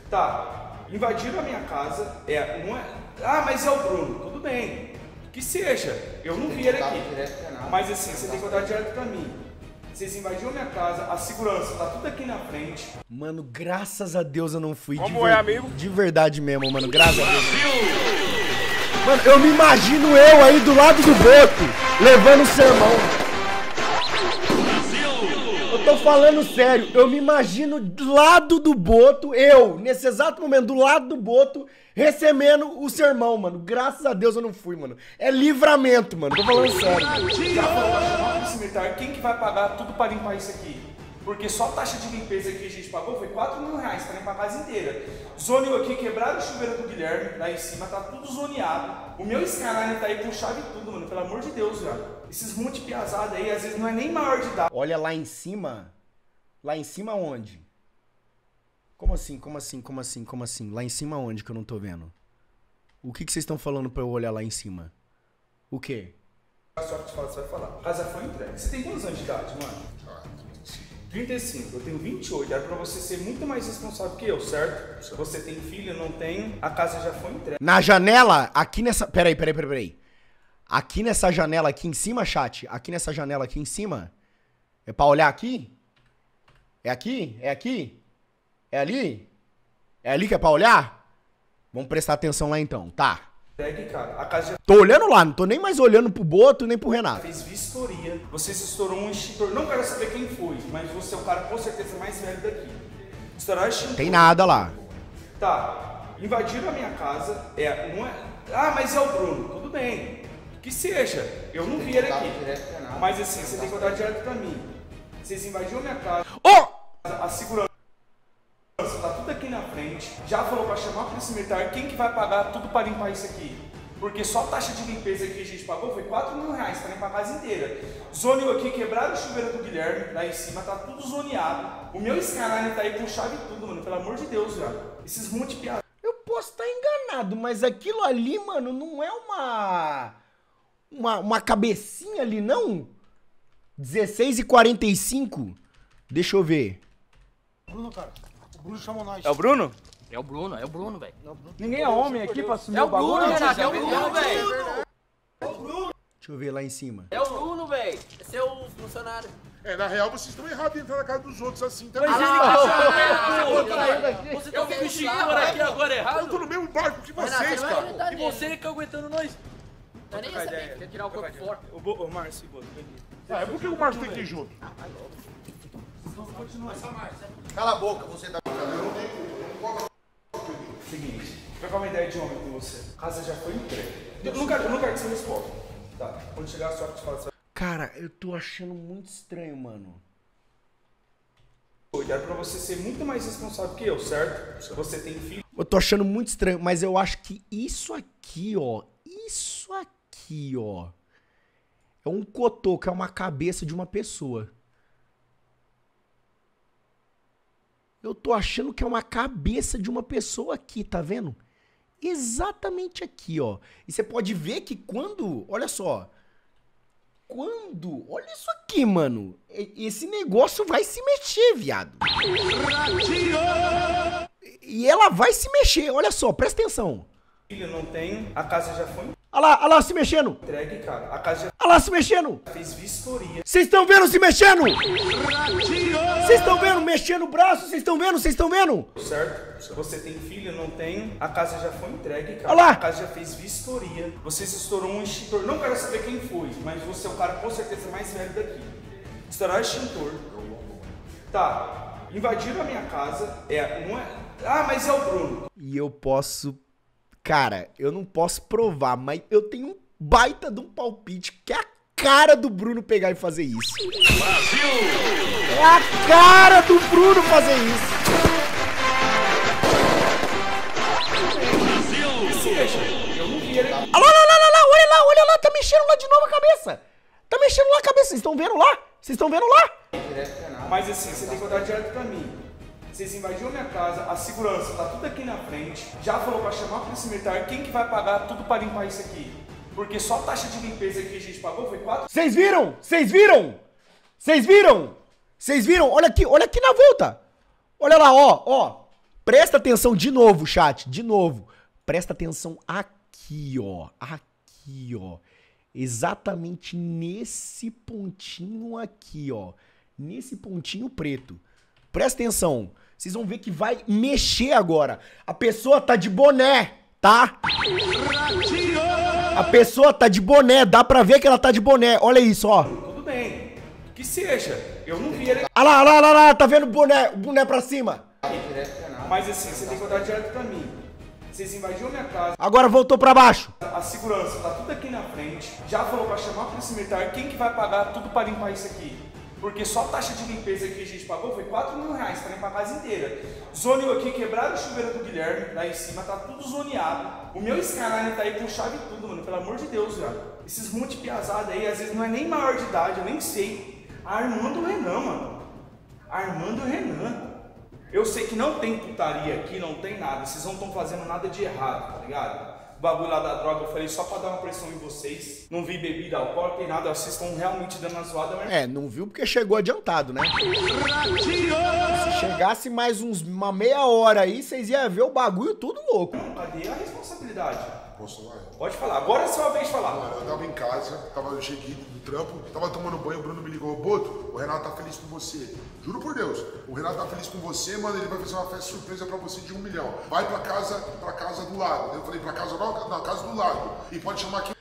Tá. Invadiram a minha casa. É, não é. Ah, mas é o Bruno. Tudo bem. Que seja. Eu não vi ele aqui. Mas assim, você tem que contar direto pra mim. Vocês invadiram minha casa, a segurança tá tudo aqui na frente. Mano, graças a Deus eu não fui. de Como é, amigo? De verdade mesmo, mano. Graças a Deus. Mano, eu me imagino eu aí do lado do Boto, levando o sermão. Tô falando sério, eu me imagino do lado do Boto, eu, nesse exato momento, do lado do Boto, recebendo o sermão, mano. Graças a Deus eu não fui, mano. É livramento, mano. Tô falando sério. Quem que vai pagar tudo pra limpar isso aqui? Porque só a taxa de limpeza que a gente pagou foi 4 mil reais pra limpar a casa inteira. Zoneou aqui, quebraram o chuveiro do Guilherme, lá em cima, tá tudo zoneado. O meu Skyline tá aí com chave e tudo, mano, pelo amor de Deus, velho. Esses monte de piazada aí, às vezes não é nem maior de idade. Olha lá em cima. Lá em cima onde? Como assim? Como assim? Como assim? Como assim? Lá em cima onde que eu não tô vendo? O que que vocês estão falando pra eu olhar lá em cima? O quê? A sorte de falar, você vai falar. A casa foi entregue. Você tem quantos anos de idade, mano? 35, eu tenho 28. Era pra você ser muito mais responsável que eu, certo? Você tem filho, não tenho. A casa já foi entregue. Na janela, aqui nessa. Peraí, peraí, peraí, peraí. Aqui nessa janela aqui em cima, chat. Aqui nessa janela aqui em cima. É pra olhar aqui? É aqui? É aqui? É ali? É ali que é pra olhar? Vamos prestar atenção lá então. Tá. Cara. A casa já Tô olhando lá, não tô nem mais olhando pro Boto nem pro Renato. fez vistoria. Você se estourou um extintor. Não quero saber quem foi, mas você é o cara com certeza mais velho daqui. Estouraram o extintor. Tem nada lá. Tá. Invadiram a minha casa. É, não é. Ah, mas é o Bruno. Tudo bem. Que seja. Eu não vi ele aqui. Mas assim, você tem que contar direto pra mim. Vocês invadiram minha casa. A segurança tá tudo aqui na frente. Já falou pra chamar a polícia militar. Quem que vai pagar tudo pra limpar isso aqui? Porque só a taxa de limpeza que a gente pagou foi 4 mil reais pra limpar a casa inteira. Zoneou aqui, quebraram o chuveiro do Guilherme, lá em cima, tá tudo zoneado. O meu Skyline tá aí com chave e tudo, mano. Pelo amor de Deus, velho. Esses monte de piada. Eu posso estar enganado, mas aquilo ali, mano, não é uma. Uma, uma cabecinha ali, não? 16 e 45? Deixa eu ver. Bruno, cara. O Bruno chamou nós. É o Bruno? É o Bruno, é o Bruno, velho. Ninguém é homem aqui pra assumir É o o Bruno, bagulho? Renato, é o Bruno, velho. Deixa eu ver lá em cima. É o Bruno, velho. Esse é o funcionário. É, na real, vocês estão errados em entrar na casa dos outros assim também. Mas ele que Você tá me xingando aqui agora errado? Eu tô no mesmo barco que vocês, cara. E você fica aguentando nós? Tá nem sabendo, ideia. quer tirar o corpo fora. Ô, Márcio, vem aqui. Ah, é por que o Márcio tem que ir junto? Cala a boca, você tá. Seguinte, trocar uma ideia de homem com você. A casa já foi entregue. Eu não quero, eu que você responda. Tá. Quando chegar a sua hora de falar, você Cara, eu tô achando muito estranho, mano. Era pra você ser muito mais responsável que eu, certo? Você tem filho. Eu tô achando muito estranho, mas eu acho que isso aqui, ó. Isso aqui, ó. É um cotoco, é uma cabeça de uma pessoa. Eu tô achando que é uma cabeça de uma pessoa aqui, tá vendo? Exatamente aqui, ó. E você pode ver que quando. Olha só. quando. Olha isso aqui, mano. Esse negócio vai se mexer, viado. E ela vai se mexer. Olha só, presta atenção. Filho, não tem. A casa já foi Olha lá, olha lá se mexendo. entregue, cara. A casa já Olha lá se mexendo. fez vistoria. Vocês estão vendo se mexendo? Vocês estão vendo mexendo o braço? Vocês estão vendo? Vocês estão vendo? Certo? Você tem filho, não tem. A casa já foi entregue, cara. Olha lá. A casa já fez vistoria. Você se estourou um extintor. Não quero saber quem foi, mas você é o cara com certeza mais velho daqui. Estourar extintor. Tá. Invadiram a minha casa. É, não é. Ah, mas é o Bruno. E eu posso. Cara, eu não posso provar, mas eu tenho um baita de um palpite que é a cara do Bruno pegar e fazer isso. É a cara do Bruno fazer isso. Eu não vi ele. Olha lá, lá, lá, olha lá, olha lá, tá mexendo lá de novo a cabeça. Tá mexendo lá a cabeça, vocês estão vendo lá? Vocês estão vendo lá? Mas assim, você tem que contar direto pra mim. Vocês invadiram minha casa, a segurança tá tudo aqui na frente. Já falou pra chamar a polícia militar. Quem que vai pagar tudo pra limpar isso aqui? Porque só a taxa de limpeza que a gente pagou foi 4 Vocês viram? Vocês viram? Vocês viram? Vocês viram? Olha aqui, olha aqui na volta. Olha lá, ó, ó. Presta atenção de novo, chat, de novo. Presta atenção aqui, ó. Aqui, ó. Exatamente nesse pontinho aqui, ó. Nesse pontinho preto. Presta atenção. Vocês vão ver que vai mexer agora. A pessoa tá de boné, tá? A pessoa tá de boné, dá pra ver que ela tá de boné. Olha isso, ó. Tudo bem. Que seja. Eu não vi ele. Olha lá, olha lá, olha lá, tá vendo o boné, o boné pra cima? Mas assim, você tem que contar direto pra mim. Vocês invadiram minha casa. Agora voltou pra baixo. A segurança tá tudo aqui na frente. Já falou pra chamar a polícia militar. Quem que vai pagar tudo pra limpar isso aqui? Porque só a taxa de limpeza que a gente pagou foi 4 mil reais pra limpar a casa inteira. Zoneou aqui, quebraram o chuveiro do Guilherme lá em cima, tá tudo zoneado. O meu Skyline tá aí com chave e tudo, mano. Pelo amor de Deus, velho. Esses monte piazada aí, às vezes não é nem maior de idade, eu nem sei. Armando Renan, mano. Armando Renan. Eu sei que não tem putaria aqui, não tem nada. Vocês não estão fazendo nada de errado, tá ligado? O bagulho lá da droga eu falei só pra dar uma pressão em vocês. Não vi bebida alcoólica, tem nada. Vocês estão realmente dando uma zoada mesmo. É, não viu porque chegou adiantado, né? Se chegasse mais uns, uma meia hora aí, vocês iam ver o bagulho tudo louco. Cadê a responsabilidade? Posso falar? Pode falar. Agora é sua vez de falar. Mano, eu tava em casa, tava, eu cheguei trampo, tava tomando banho, o Bruno me ligou, Boto, o Renato tá feliz com você. Juro por Deus, o Renato tá feliz com você, mano, ele vai fazer uma festa surpresa pra você de um milhão. Vai pra casa, pra casa do lado. Eu falei, pra casa não, na casa do lado. E pode chamar aqui.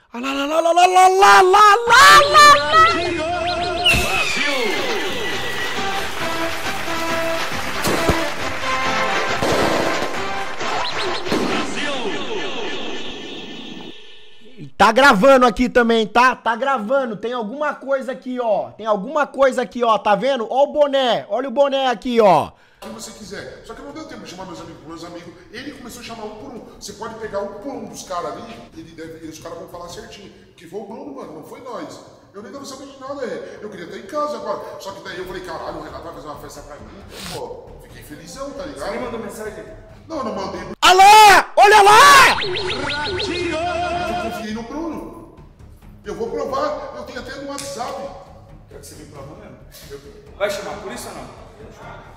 Tá gravando aqui também, tá? Tá gravando. Tem alguma coisa aqui, ó. Tem alguma coisa aqui, ó. Tá vendo? Ó o boné. Olha o boné aqui, ó. O que você quiser. Só que não deu tempo de chamar meus amigos. Meus amigos, ele começou a chamar um por um. Você pode pegar um por um dos caras ali, ele deve, e os caras vão falar certinho. Que foi o Bruno, mano, não foi nós. Eu nem tava sabendo de nada, é. Eu queria estar em casa agora. Só que daí eu falei, caralho, o Renato vai fazer uma festa pra mim. Pô, fiquei felizão, tá ligado? Você me mandou mensagem? Não, eu não mandei. Olha lá! Lá! Eu confiei no Bruno. Eu vou provar, eu tenho até no WhatsApp. Quero que você me prova mesmo. Vai chamar a polícia ou não?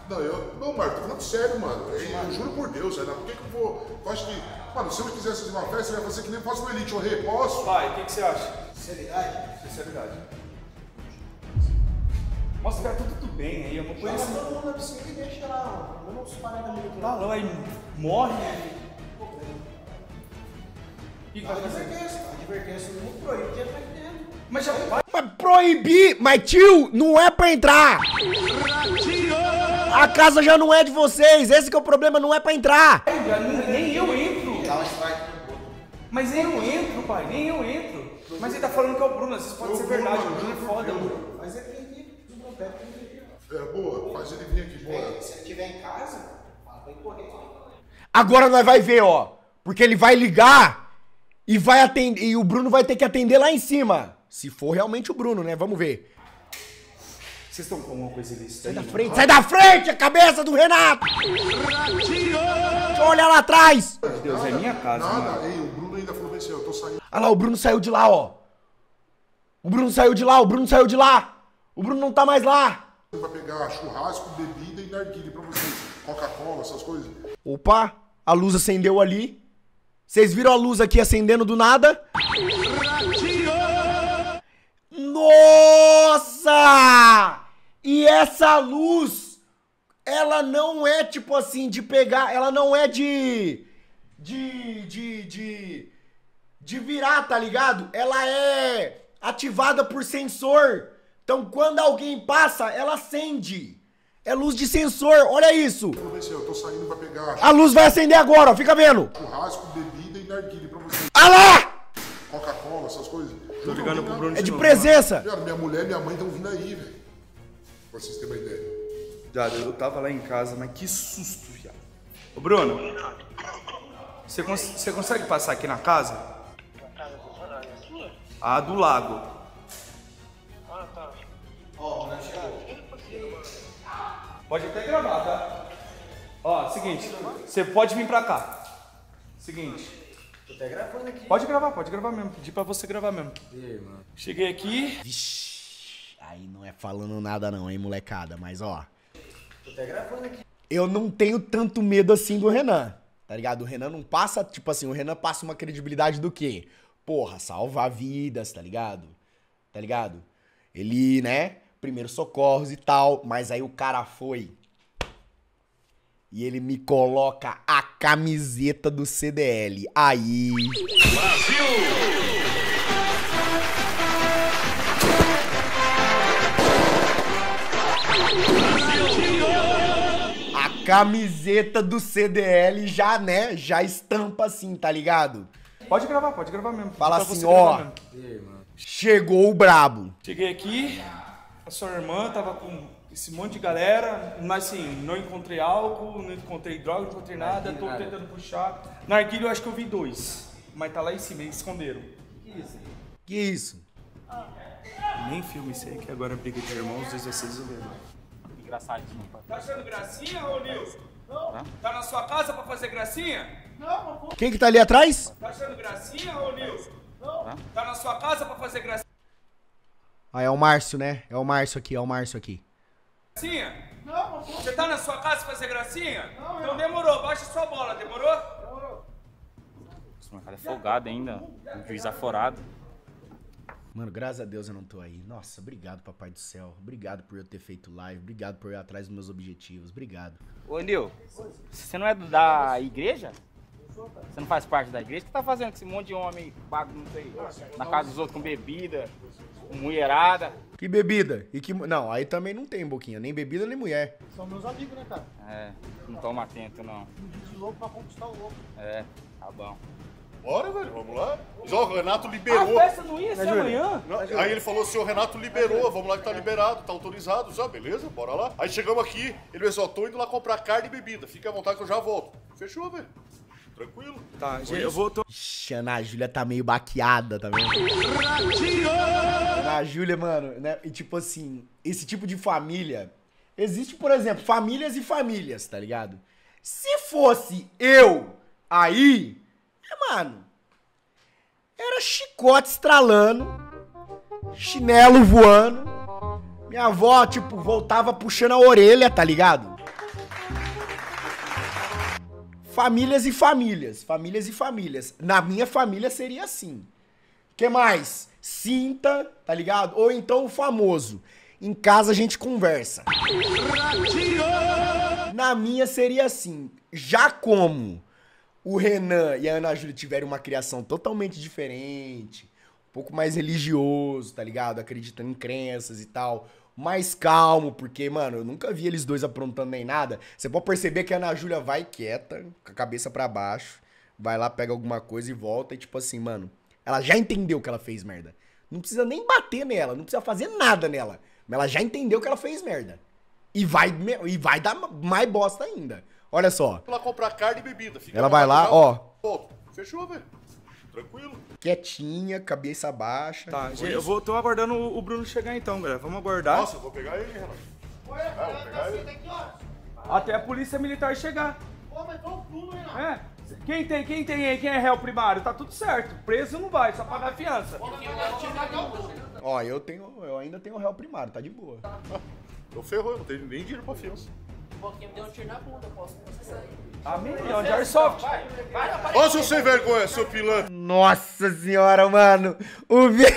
Não, eu. Não, Marco, tô falando sério, mano. Eu, eu juro por Deus, Renato. Por que, que eu vou. Eu acho que. Mano, se eu quisesse fazer uma festa, eu ia fazer que nem faço no Elite Orrê. Posso? Vai, o que, que você acha? Sinceridade? Sinceridade. Mostra que tá tudo bem aí, eu não conheço. Chama todo mundo na piscina e deixa lá. Vamos parar da minha Tá lá e morre. O que, que vai fazer? Advertência, advertência não proíbe, porque tá entendendo. Mas já vai. Mas proibir, mas tio, não é pra entrar. A casa já não é de vocês, esse que é o problema, não é pra entrar. Nem, eu entro. Dá um strike no Bruno. Mas nem eu entro, pai, nem eu entro. Mas ele tá falando que é o Bruno, vezes pode ser Bruno, verdade, o mano, Bruno é foda, mano. Mas ele não pega ele vem aqui. É, boa, faz ele vir aqui, bora. É, Se ele estiver em casa, fala pra ele correr. Agora nós vai ver, ó. Porque ele vai ligar e vai atender. E o Bruno vai ter que atender lá em cima. Se for realmente o Bruno, né? Vamos ver. Vocês estão com alguma coisa ilícita Sai aí? da mano? frente, sai da frente, a cabeça do Renato! Olha lá atrás! Meu Deus, é minha casa, Nada, mano. ei, o Bruno ainda falou assim, eu tô saindo. Olha lá, o Bruno saiu de lá, ó. O Bruno saiu de lá, o Bruno saiu de lá. O Bruno não tá mais lá. Vai pegar churrasco, bebida e narguile pra vocês. Coca-Cola, essas coisas. Opa, a luz acendeu ali. Vocês viram a luz aqui acendendo do nada? Nossa! E essa luz, ela não é tipo assim de pegar, ela não é de de de de de virar, tá ligado? Ela é ativada por sensor. Então quando alguém passa, ela acende. É luz de sensor, olha isso. Eu tô saindo pra pegar A luz vai acender agora, ó, fica vendo. churrasco, bebida e narguile pra vocês. Ah lá! Coca-Cola, essas coisas. Tô ligando pro Bruno É de novo, presença. Viado, minha mulher e minha mãe estão vindo aí, velho. Pra vocês terem uma ideia. Viado, eu tava lá em casa, mas que susto, viado. Ô, Bruno, você, cons você consegue passar aqui na casa? A do lago. Pode até gravar, tá? Ó, seguinte, você pode vir pra cá. Seguinte. Tô até gravando aqui. Pode gravar, pode gravar mesmo. Pedi pra você gravar mesmo. Cheguei aqui. Vixe, aí não é falando nada não, hein, molecada, mas ó. Tô até gravando aqui. Eu não tenho tanto medo assim do Renan, tá ligado? O Renan não passa, tipo assim, o Renan passa uma credibilidade do quê? Porra, salvar vidas, tá ligado? Tá ligado? Ele, né, primeiros socorros e tal, mas aí o cara foi e ele me coloca a camiseta do CDL. Aí. A camiseta do CDL já, né, já estampa assim, tá ligado? Pode gravar, pode gravar mesmo. Fala assim, ó. Chegou o brabo. Cheguei aqui, a sua irmã tava com esse monte de galera, mas assim, não encontrei álcool, não encontrei droga, não encontrei nada, tô tentando puxar. Na Arguilha eu acho que eu vi dois, mas tá lá em cima, eles esconderam. Que isso? Que isso? Nem filme isso aí, que agora é briga de irmãos, dois vocês resolveram. Engraçadinho, pai. Tá achando gracinha, ô Nilson? Não. Tá na sua casa pra fazer gracinha? Não, não Quem que tá ali atrás? Tá achando gracinha, ô Nilson? Não. Tá na sua casa pra fazer gracinha? Ah, é o Márcio, né? É o Márcio aqui, é o Márcio aqui. Não, Você tá na sua casa pra fazer gracinha? Não, Então demorou, baixa sua bola, demorou? Esse molecada é folgado ainda. Um juiz aforado. Mano, graças a Deus eu não tô aí. Nossa, obrigado, papai do céu. Obrigado por eu ter feito live. Obrigado por ir atrás dos meus objetivos. Obrigado. Ô, Nil, você não é da igreja? Você não faz parte da igreja? O que tá fazendo com esse monte de homem bagunça aí? Na casa dos outros com bebida, com mulherada. Que bebida? E que. Não, aí também não tem, Boquinha. Nem bebida, nem mulher. São meus amigos, né, cara? É, não toma atento não. De louco pra conquistar o louco. É, tá bom. Bora, velho, vamos lá. Já o Renato liberou. A festa não ia ser amanhã? Não, aí ele falou assim, o Renato liberou, vamos lá que tá liberado, tá autorizado já, beleza, bora lá. Aí chegamos aqui, ele falou assim, ó, tô indo lá comprar carne e bebida, fica à vontade que eu já volto. Fechou, velho. Tranquilo. Tá, Foi eu isso. vou... Ixi, a Júlia tá meio baqueada também. Ana Júlia, mano, né? E tipo assim, esse tipo de família. Existe, por exemplo, famílias e famílias, tá ligado? Se fosse eu aí, é, mano. Era chicote estralando, chinelo voando. Minha avó, tipo, voltava puxando a orelha, tá ligado? Famílias e famílias, famílias e famílias. Na minha família seria assim. Que mais? Cinta, tá ligado? Ou então o famoso. Em casa a gente conversa. Na minha seria assim. Já como o Renan e a Ana Júlia tiveram uma criação totalmente diferente, um pouco mais religioso, tá ligado? Acreditando em crenças e tal. Mais calmo, porque, mano, eu nunca vi eles dois aprontando nem nada. Você pode perceber que a Ana Júlia vai quieta, com a cabeça pra baixo, vai lá, pega alguma coisa e volta. E, tipo assim, mano, ela já entendeu que ela fez merda. Não precisa nem bater nela, não precisa fazer nada nela. Mas ela já entendeu que ela fez merda. E vai, e vai dar mais bosta ainda. Olha só. Comprar carne e bebida, fica Ela vai lá, ó. Volto. Fechou, velho. Tranquilo. Quietinha, cabeça baixa. Tá, gente, eu vou, tô aguardando o o Bruno chegar então, galera. Vamos aguardar. Nossa, eu vou pegar ele, Renato. É, vou pegar ele. Até a polícia militar chegar. É. Quem tem, quem tem aí, quem é réu primário, tá tudo certo. Preso não vai, só pagar a fiança. Ó, eu tenho. Eu ainda tenho réu primário, tá de boa. Eu ferrou, eu não tenho nem dinheiro pra fiança. Um pouquinho me deu um tiro na bunda, posso processar aí. A milhão de airsoft. Ó, seu sem vergonha, seu pilantra. Nossa senhora, mano. O vi...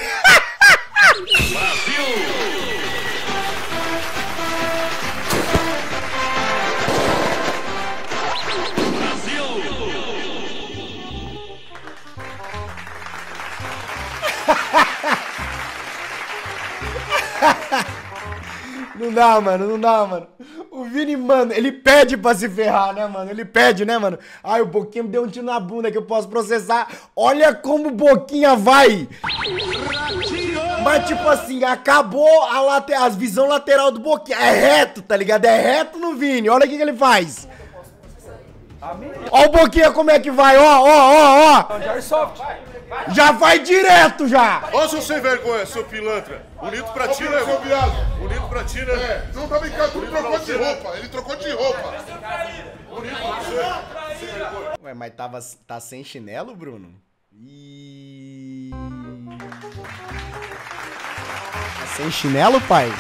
Não dá, mano, não dá, mano. O Vini, mano, ele pede pra se ferrar, né, mano? Ele pede, né, mano? Ai, o Boquinha me deu um tiro na bunda que eu posso processar. Olha como o Boquinha vai. Mas, tipo assim, acabou a, late a visão lateral do Boquinha. É reto, tá ligado? É reto no Vini. Olha o que, que ele faz. Ó o Boquinha como é que vai, ó, ó, ó, ó. Já vai direto já. Ó, seu sem vergonha, seu pilantra. Bonito pra ti, né? Seu viado. Bonito pra ti, né? É, não tá brincando, ele trocou de roupa, ele trocou de roupa. Bonito pra você. Ué, mas tava, tá sem chinelo, Bruno? Ih. Tá sem chinelo, pai? O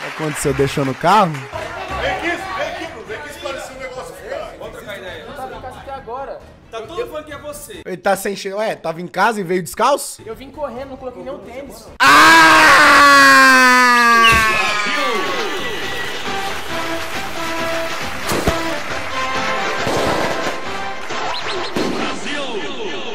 que aconteceu? Deixou no carro? Você. Ele tá sem chinelo. Ué, tava em casa e veio descalço? Eu vim correndo, não coloquei nenhum tênis.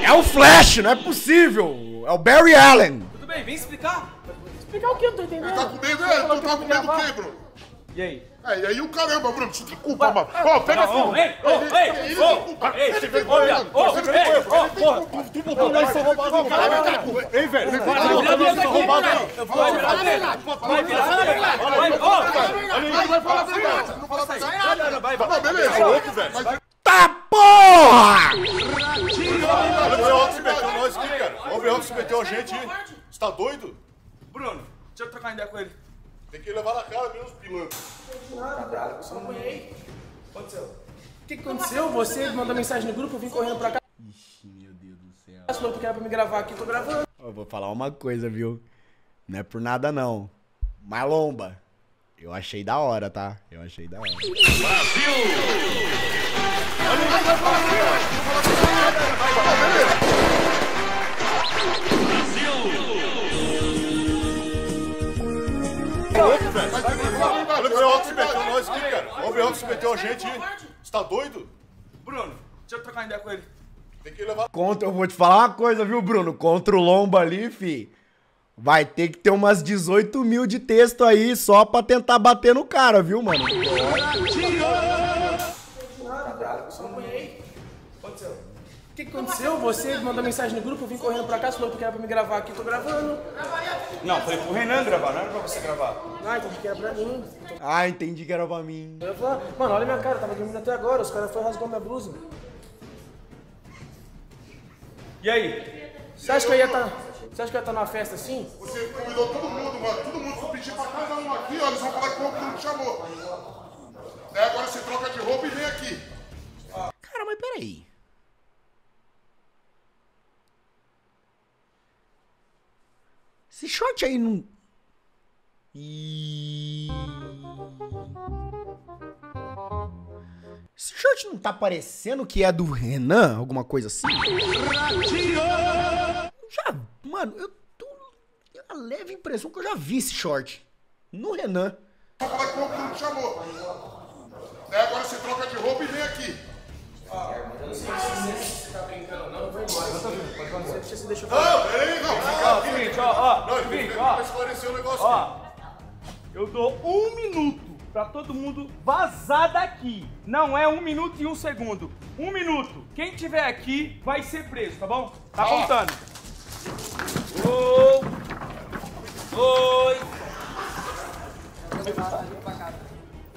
É o Flash, não é possível. É o Barry Allen. Tudo bem, vem explicar. Explicar o que? Eu não tô entendendo. Ele tá com medo, é? Tu tá com medo do quê, Bruno? E aí? É, e aí o caramba, Bruno, você tem culpa, mano. Ó, pega Não, fogo. ei, ô, ei, ô, ei, Ele você tem ô, viado, culpa. ô, Você ei, tem ô, culpa. porra. Tu botou nós pra roubar o carro. Ei, velho, vem falar Vai que virar nós somos roubados aí. Eu vou virar dele. Vai virar dele. Vai, ó. Ele vai falar a verdade. Não fala a verdade. Vai, vai. Não, beleza. Tá louco, velho. Tá porra! Olha o que se meteu nós aqui, cara. O que se meteu a gente. Você tá doido? Bruno, deixa eu trocar ideia com ele. Tem que levar na cara mesmo os pilantras. Aconteceu. O que que aconteceu? Você mandou mensagem no grupo, eu vim correndo pra cá. Ixi, meu Deus do céu. Você falou que era pra me gravar aqui, tô gravando. Eu vou falar uma coisa, viu? Não é por nada, não. Malomba. Eu achei da hora, tá? Eu achei da hora. Tá cara. Olha o B.O. que se meteu a gente. Você tá doido? Bruno, deixa eu trocar ideia com ele. Tem que levar. Contra, eu vou te falar uma coisa, viu, Bruno? Contra o Lomba ali, fi. Vai ter que ter umas 18 mil de texto aí só pra tentar bater no cara, viu, mano? Aconteceu. Que que aconteceu? Você mandou mensagem no grupo, eu vim correndo pra cá, falou que era pra me gravar aqui, tô gravando. Não, falei pro Renan gravar, não era pra você gravar. Ah, entendi que era pra mim. Ah, entendi que era pra mim. Eu falei, mano, olha minha cara, tava dormindo até agora, os caras foram rasgou minha blusa. E aí? Você acha que eu ia estar. Você acha que eu ia estar numa festa assim? Você convidou todo mundo, mano. Todo mundo foi pedir pra cada um aqui, ó. Eles vão falar que o Bruno te chamou. Daí agora você troca de roupa e vem aqui. Cara, mas peraí. Esse short aí não. Ih. Esse short não tá parecendo que é do Renan? Alguma coisa assim? Já, mano, eu tô. Eu a leve impressão que eu já vi esse short. No Renan. Vão falar que o te chamou. Daí agora você troca de roupa e vem aqui. Você tá brincando, não? Eu vou embora. Você se deixou Não, peraí, não. Fica Ó, aqui. seguinte, ó, ó, Não, ó. pra esclarecer o negócio aqui. Ó, eu dou um minuto pra todo mundo vazar daqui. Não é um minuto e um segundo. Um minuto. Quem tiver aqui vai ser preso, tá bom? Tá Ó. contando. Um, dois.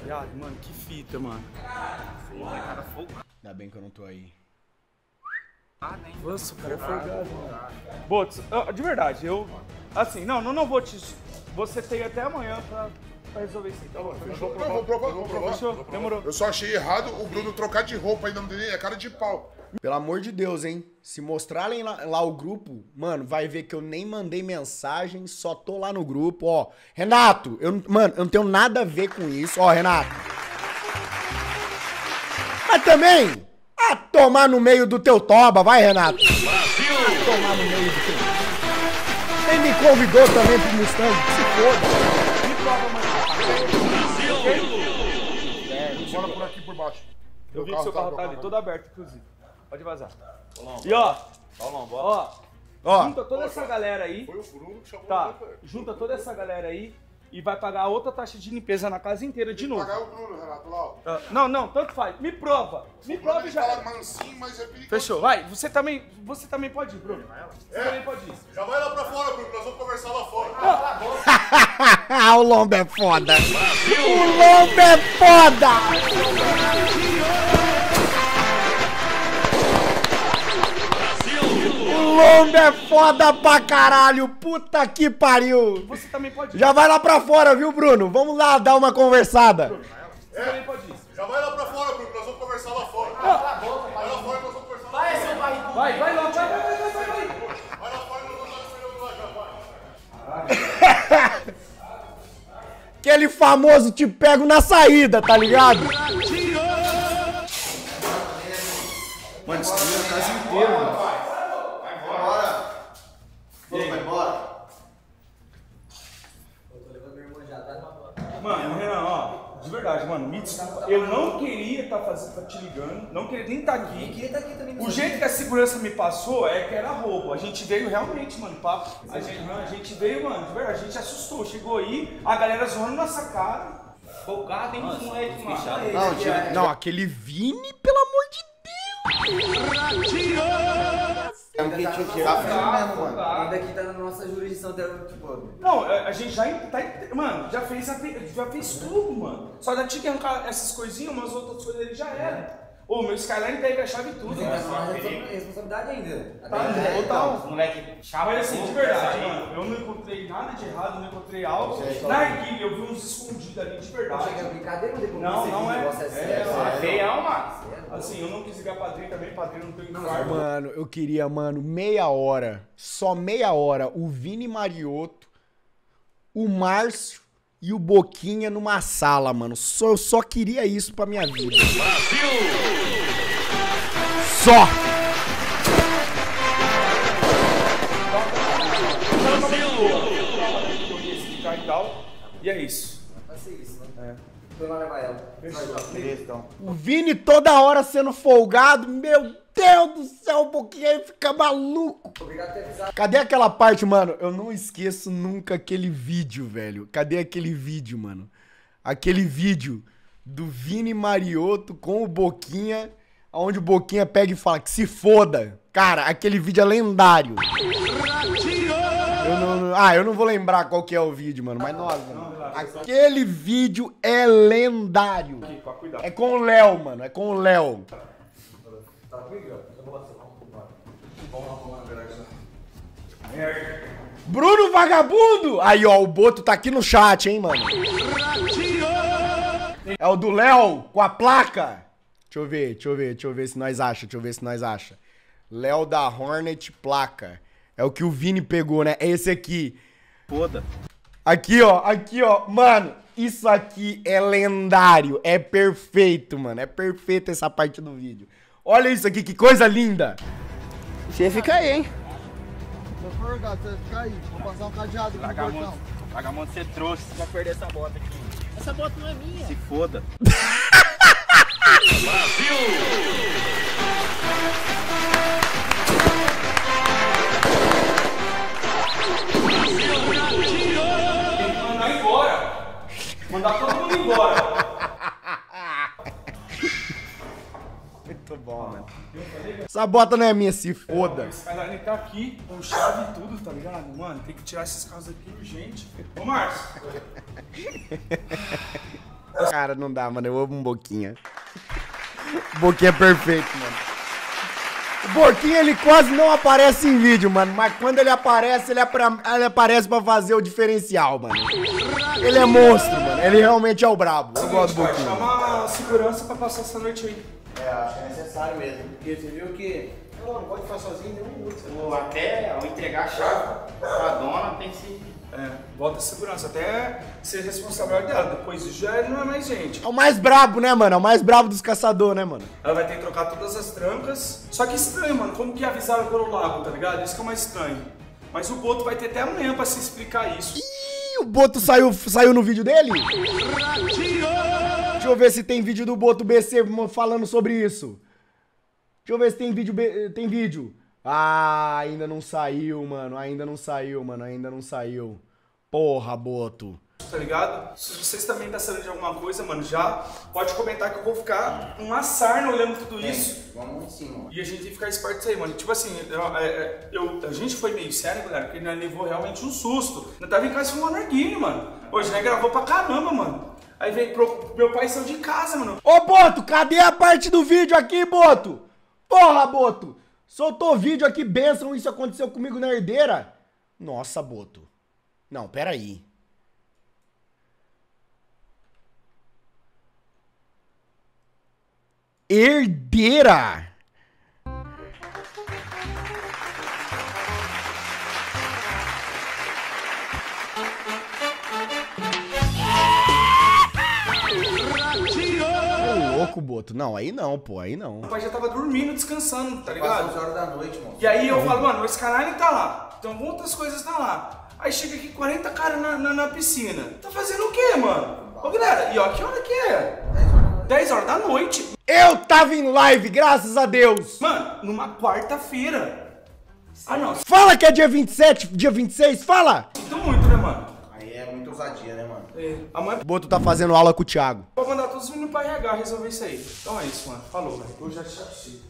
Viado, mano, que fita, mano. Cara, folgado. Ainda bem que eu não tô aí. Nossa, o cara é. Botos, ah, de verdade, eu. Assim, não, não, não vou te. Você tem até amanhã pra, pra resolver isso aí, tá bom? Não, vou provar, vou provar. Fechou? Demorou. Eu só achei errado o Bruno trocar de roupa ainda não tem nem é cara de pau. Pelo amor de Deus, hein? Se mostrarem lá, lá o grupo, mano, vai ver que eu nem mandei mensagem, só tô lá no grupo, ó. Renato, eu, não- mano, eu não tenho nada a ver com isso, ó, Renato. Mas também, a tomar no meio do teu toba, vai, Renato. A tomar no meio do teu Ele me convidou também pro Mustang, se foda. Me prova, mano. É, bora por aqui por baixo. Eu vi Meu que seu carro carro tá- tá ali, todo aberto, inclusive. Pode vazar. E ó, ó, Ó. junta toda essa galera aí. Foi o Bruno que chamou Tá, junta toda essa galera aí e vai pagar outra taxa de limpeza na casa inteira de novo. Pagar o Bruno, Renato, lá. Ah, Não, não, tanto faz. Me prova. Me prova já. fala mansinho, mas é perigoso. Fechou, vai. Você também, você também pode ir, Bruno. Você também pode ir. Já vai lá pra fora, Bruno, nós vamos conversar lá fora. o lombo é foda. O lombo é foda. O lombo é foda pra caralho. Puta que pariu. Você também pode ir. Já vai lá pra fora, viu, Bruno? Vamos lá dar uma conversada. Você também pode ir. Já vai lá pra fora, Bruno, nós vamos conversar lá fora. Vai lá fora, nós vamos conversar lá Vai, fora. seu barrigudo. Vai, vai vai, vai, vai, vai, vai. vai. Vai lá fora, nós vamos lá esperando lá, já vai. Aquele famoso te pego na saída, tá ligado? Mano, destruiu a casa inteira, mano. Vai embora. Mano, Renan, ó, de verdade, mano, me desculpa. Eu não queria estar fazendo, tá te ligando, não queria nem estar aqui. Queria tá aqui também. O jeito que a segurança me passou é que era roubo. A gente veio realmente, mano, papo. A gente, a gente veio, mano, de verdade, a gente assustou. Chegou aí, a galera zoando nossa cara. Pô, o carro tem uns moleques, mano. Não, não, aquele Vini, pelo amor de É um que tinha Tá frio mesmo, mano. Ainda aqui tá na nossa jurisdição, tá, tipo... Não, a a gente já tá, mano, já fez, a- já fez tudo, mano. Só dá tinha que arrancar essas coisinhas, umas outras coisas ali já era. Ô, meu Skyline pega a chave e tudo. Tem que né? tomar responsa- responsabilidade ainda. Tá, É, total. então. Moleque, chapa. Mas assim, de verdade, mano, eu não encontrei nada de errado, não encontrei algo. Na arquilha eu vi uns escondidos ali de verdade. Achei que era brincadeira, mas depois Não, você não viu, o é. negócio é sério. É, feião, mano. Sério. Assim, eu não quis ligar padrinho também, padrinho não tem infarto. Mano, eu queria, mano, meia hora, só meia hora, o Vini Mariotto, o Márcio e o Boquinha numa sala, mano. Só, eu só queria isso pra minha vida. Só! Explicar e tal. E é isso. Vai ser isso, né? Foi lá levar ela. Beleza, então. O Vini toda hora sendo folgado, meu Deus do céu, o Boquinha fica maluco. Obrigado por ter avisado. Cadê aquela parte, mano? Eu não esqueço nunca aquele vídeo, velho. Cadê aquele vídeo, mano? Aquele vídeo do Vini Mariotto com o Boquinha, onde o Boquinha pega e fala que se foda. Cara, aquele vídeo é lendário. Eu não, não- ah, eu não vou lembrar qual que é o vídeo, mano, mas nossa, mano. Aquele vídeo é lendário. É com o Léo, mano, é com o Léo. Bruno Vagabundo! Aí, ó, o Boto tá aqui no chat, hein, mano. É o do Léo com a placa. Deixa eu ver, deixa eu ver, deixa eu ver se nós acha, deixa eu ver se nós acha. Léo da Hornet placa. É o que o Vini pegou, né? É esse aqui. Foda. Aqui, ó, aqui, ó. Mano, isso aqui é lendário. É perfeito, mano. É perfeito essa parte do vídeo. Olha isso aqui, que coisa linda. Você fica aí, hein? Se for, gato, você fica aí. Vou passar um cadeado aqui no portão. vagamundo você trouxe pra perder essa bota aqui. Essa bota não é minha. Se foda. Mandar embora. Mandar todo mundo embora. Muito bom, mano. Essa bota não é minha, se foda. Esse cara tá aqui com chave e tudo, tá ligado? Mano, tem que tirar esses carros aqui urgente. Ô, Márcio. Cara, não dá, mano. Eu amo um Boquinha. O Boquinha é perfeito, mano. O Boquinha, ele quase não aparece em vídeo, mano. Mas quando ele aparece, ele, apra- ele aparece pra fazer o diferencial, mano. Ele é monstro, mano. Ele realmente é o brabo. Eu gosto do Boquinha. Chama a segurança pra passar essa noite aí. É, acho que é necessário mesmo. Porque você viu que. Não, não pode ficar sozinho nenhum minuto. Ou até ao entregar a chave pra dona tem que se. É, bota segurança, até ser responsabilidade dela. Depois já não é mais gente. É o mais brabo, né, mano? É o mais brabo dos caçadores, né, mano? Ela vai ter que trocar todas as trancas. Só que estranho, mano. Como que avisaram pelo lago, tá ligado? Isso que é mais estranho. Mas o Boto vai ter até amanhã pra se explicar isso. Ih, o Boto saiu, saiu no vídeo dele? Deixa eu ver se tem vídeo do Boto BC falando sobre isso. Deixa eu ver se tem vídeo. Tem vídeo. Ah, ainda não saiu, mano. Ainda não saiu, mano. Ainda não saiu. Porra, Boto. Tá ligado? Se vocês também tá sabendo de alguma coisa, mano, já pode comentar que eu vou ficar uma sarna olhando tudo isso. Vamos em cima. E a gente tem que ficar esperto isso aí, mano. Tipo assim, eu, é, é, eu- a gente foi meio sério, galera, porque nós levou realmente um susto. Nós tava em casa fumando narguilho, mano. Hoje nós gravou pra caramba, mano. Aí veio pro, meu pai saiu de casa, mano. Ô, Boto, cadê a parte do vídeo aqui, Boto? Porra, Boto. Soltou vídeo aqui, benção, isso aconteceu comigo na herdeira. Nossa, Boto. Não, peraí. Herdeira. Ô, louco, Boto. Não, aí não, pô, aí não. Meu pai já tava dormindo, descansando, tá ligado? 11 horas da noite, mano. E aí eu falo, mano, esse caralho tá lá. Então outras coisas tá lá. Aí chega aqui 40 caras na, na, na, piscina. Tá fazendo o quê, mano? Ô galera, e ó, que hora que é? 10 horas da noite. Eu tava em live, graças a Deus! Mano, numa quarta-feira. Ah, não. Fala que é dia 27, dia 26, fala! Sinto muito, né, mano? Aí é muito ousadia, né, mano? É. A mãe... Boto tá fazendo aula com o Thiago. Vou mandar todos os meninos pra RH resolver isso aí. Então é isso, mano. Falou, velho. Eu já te achei.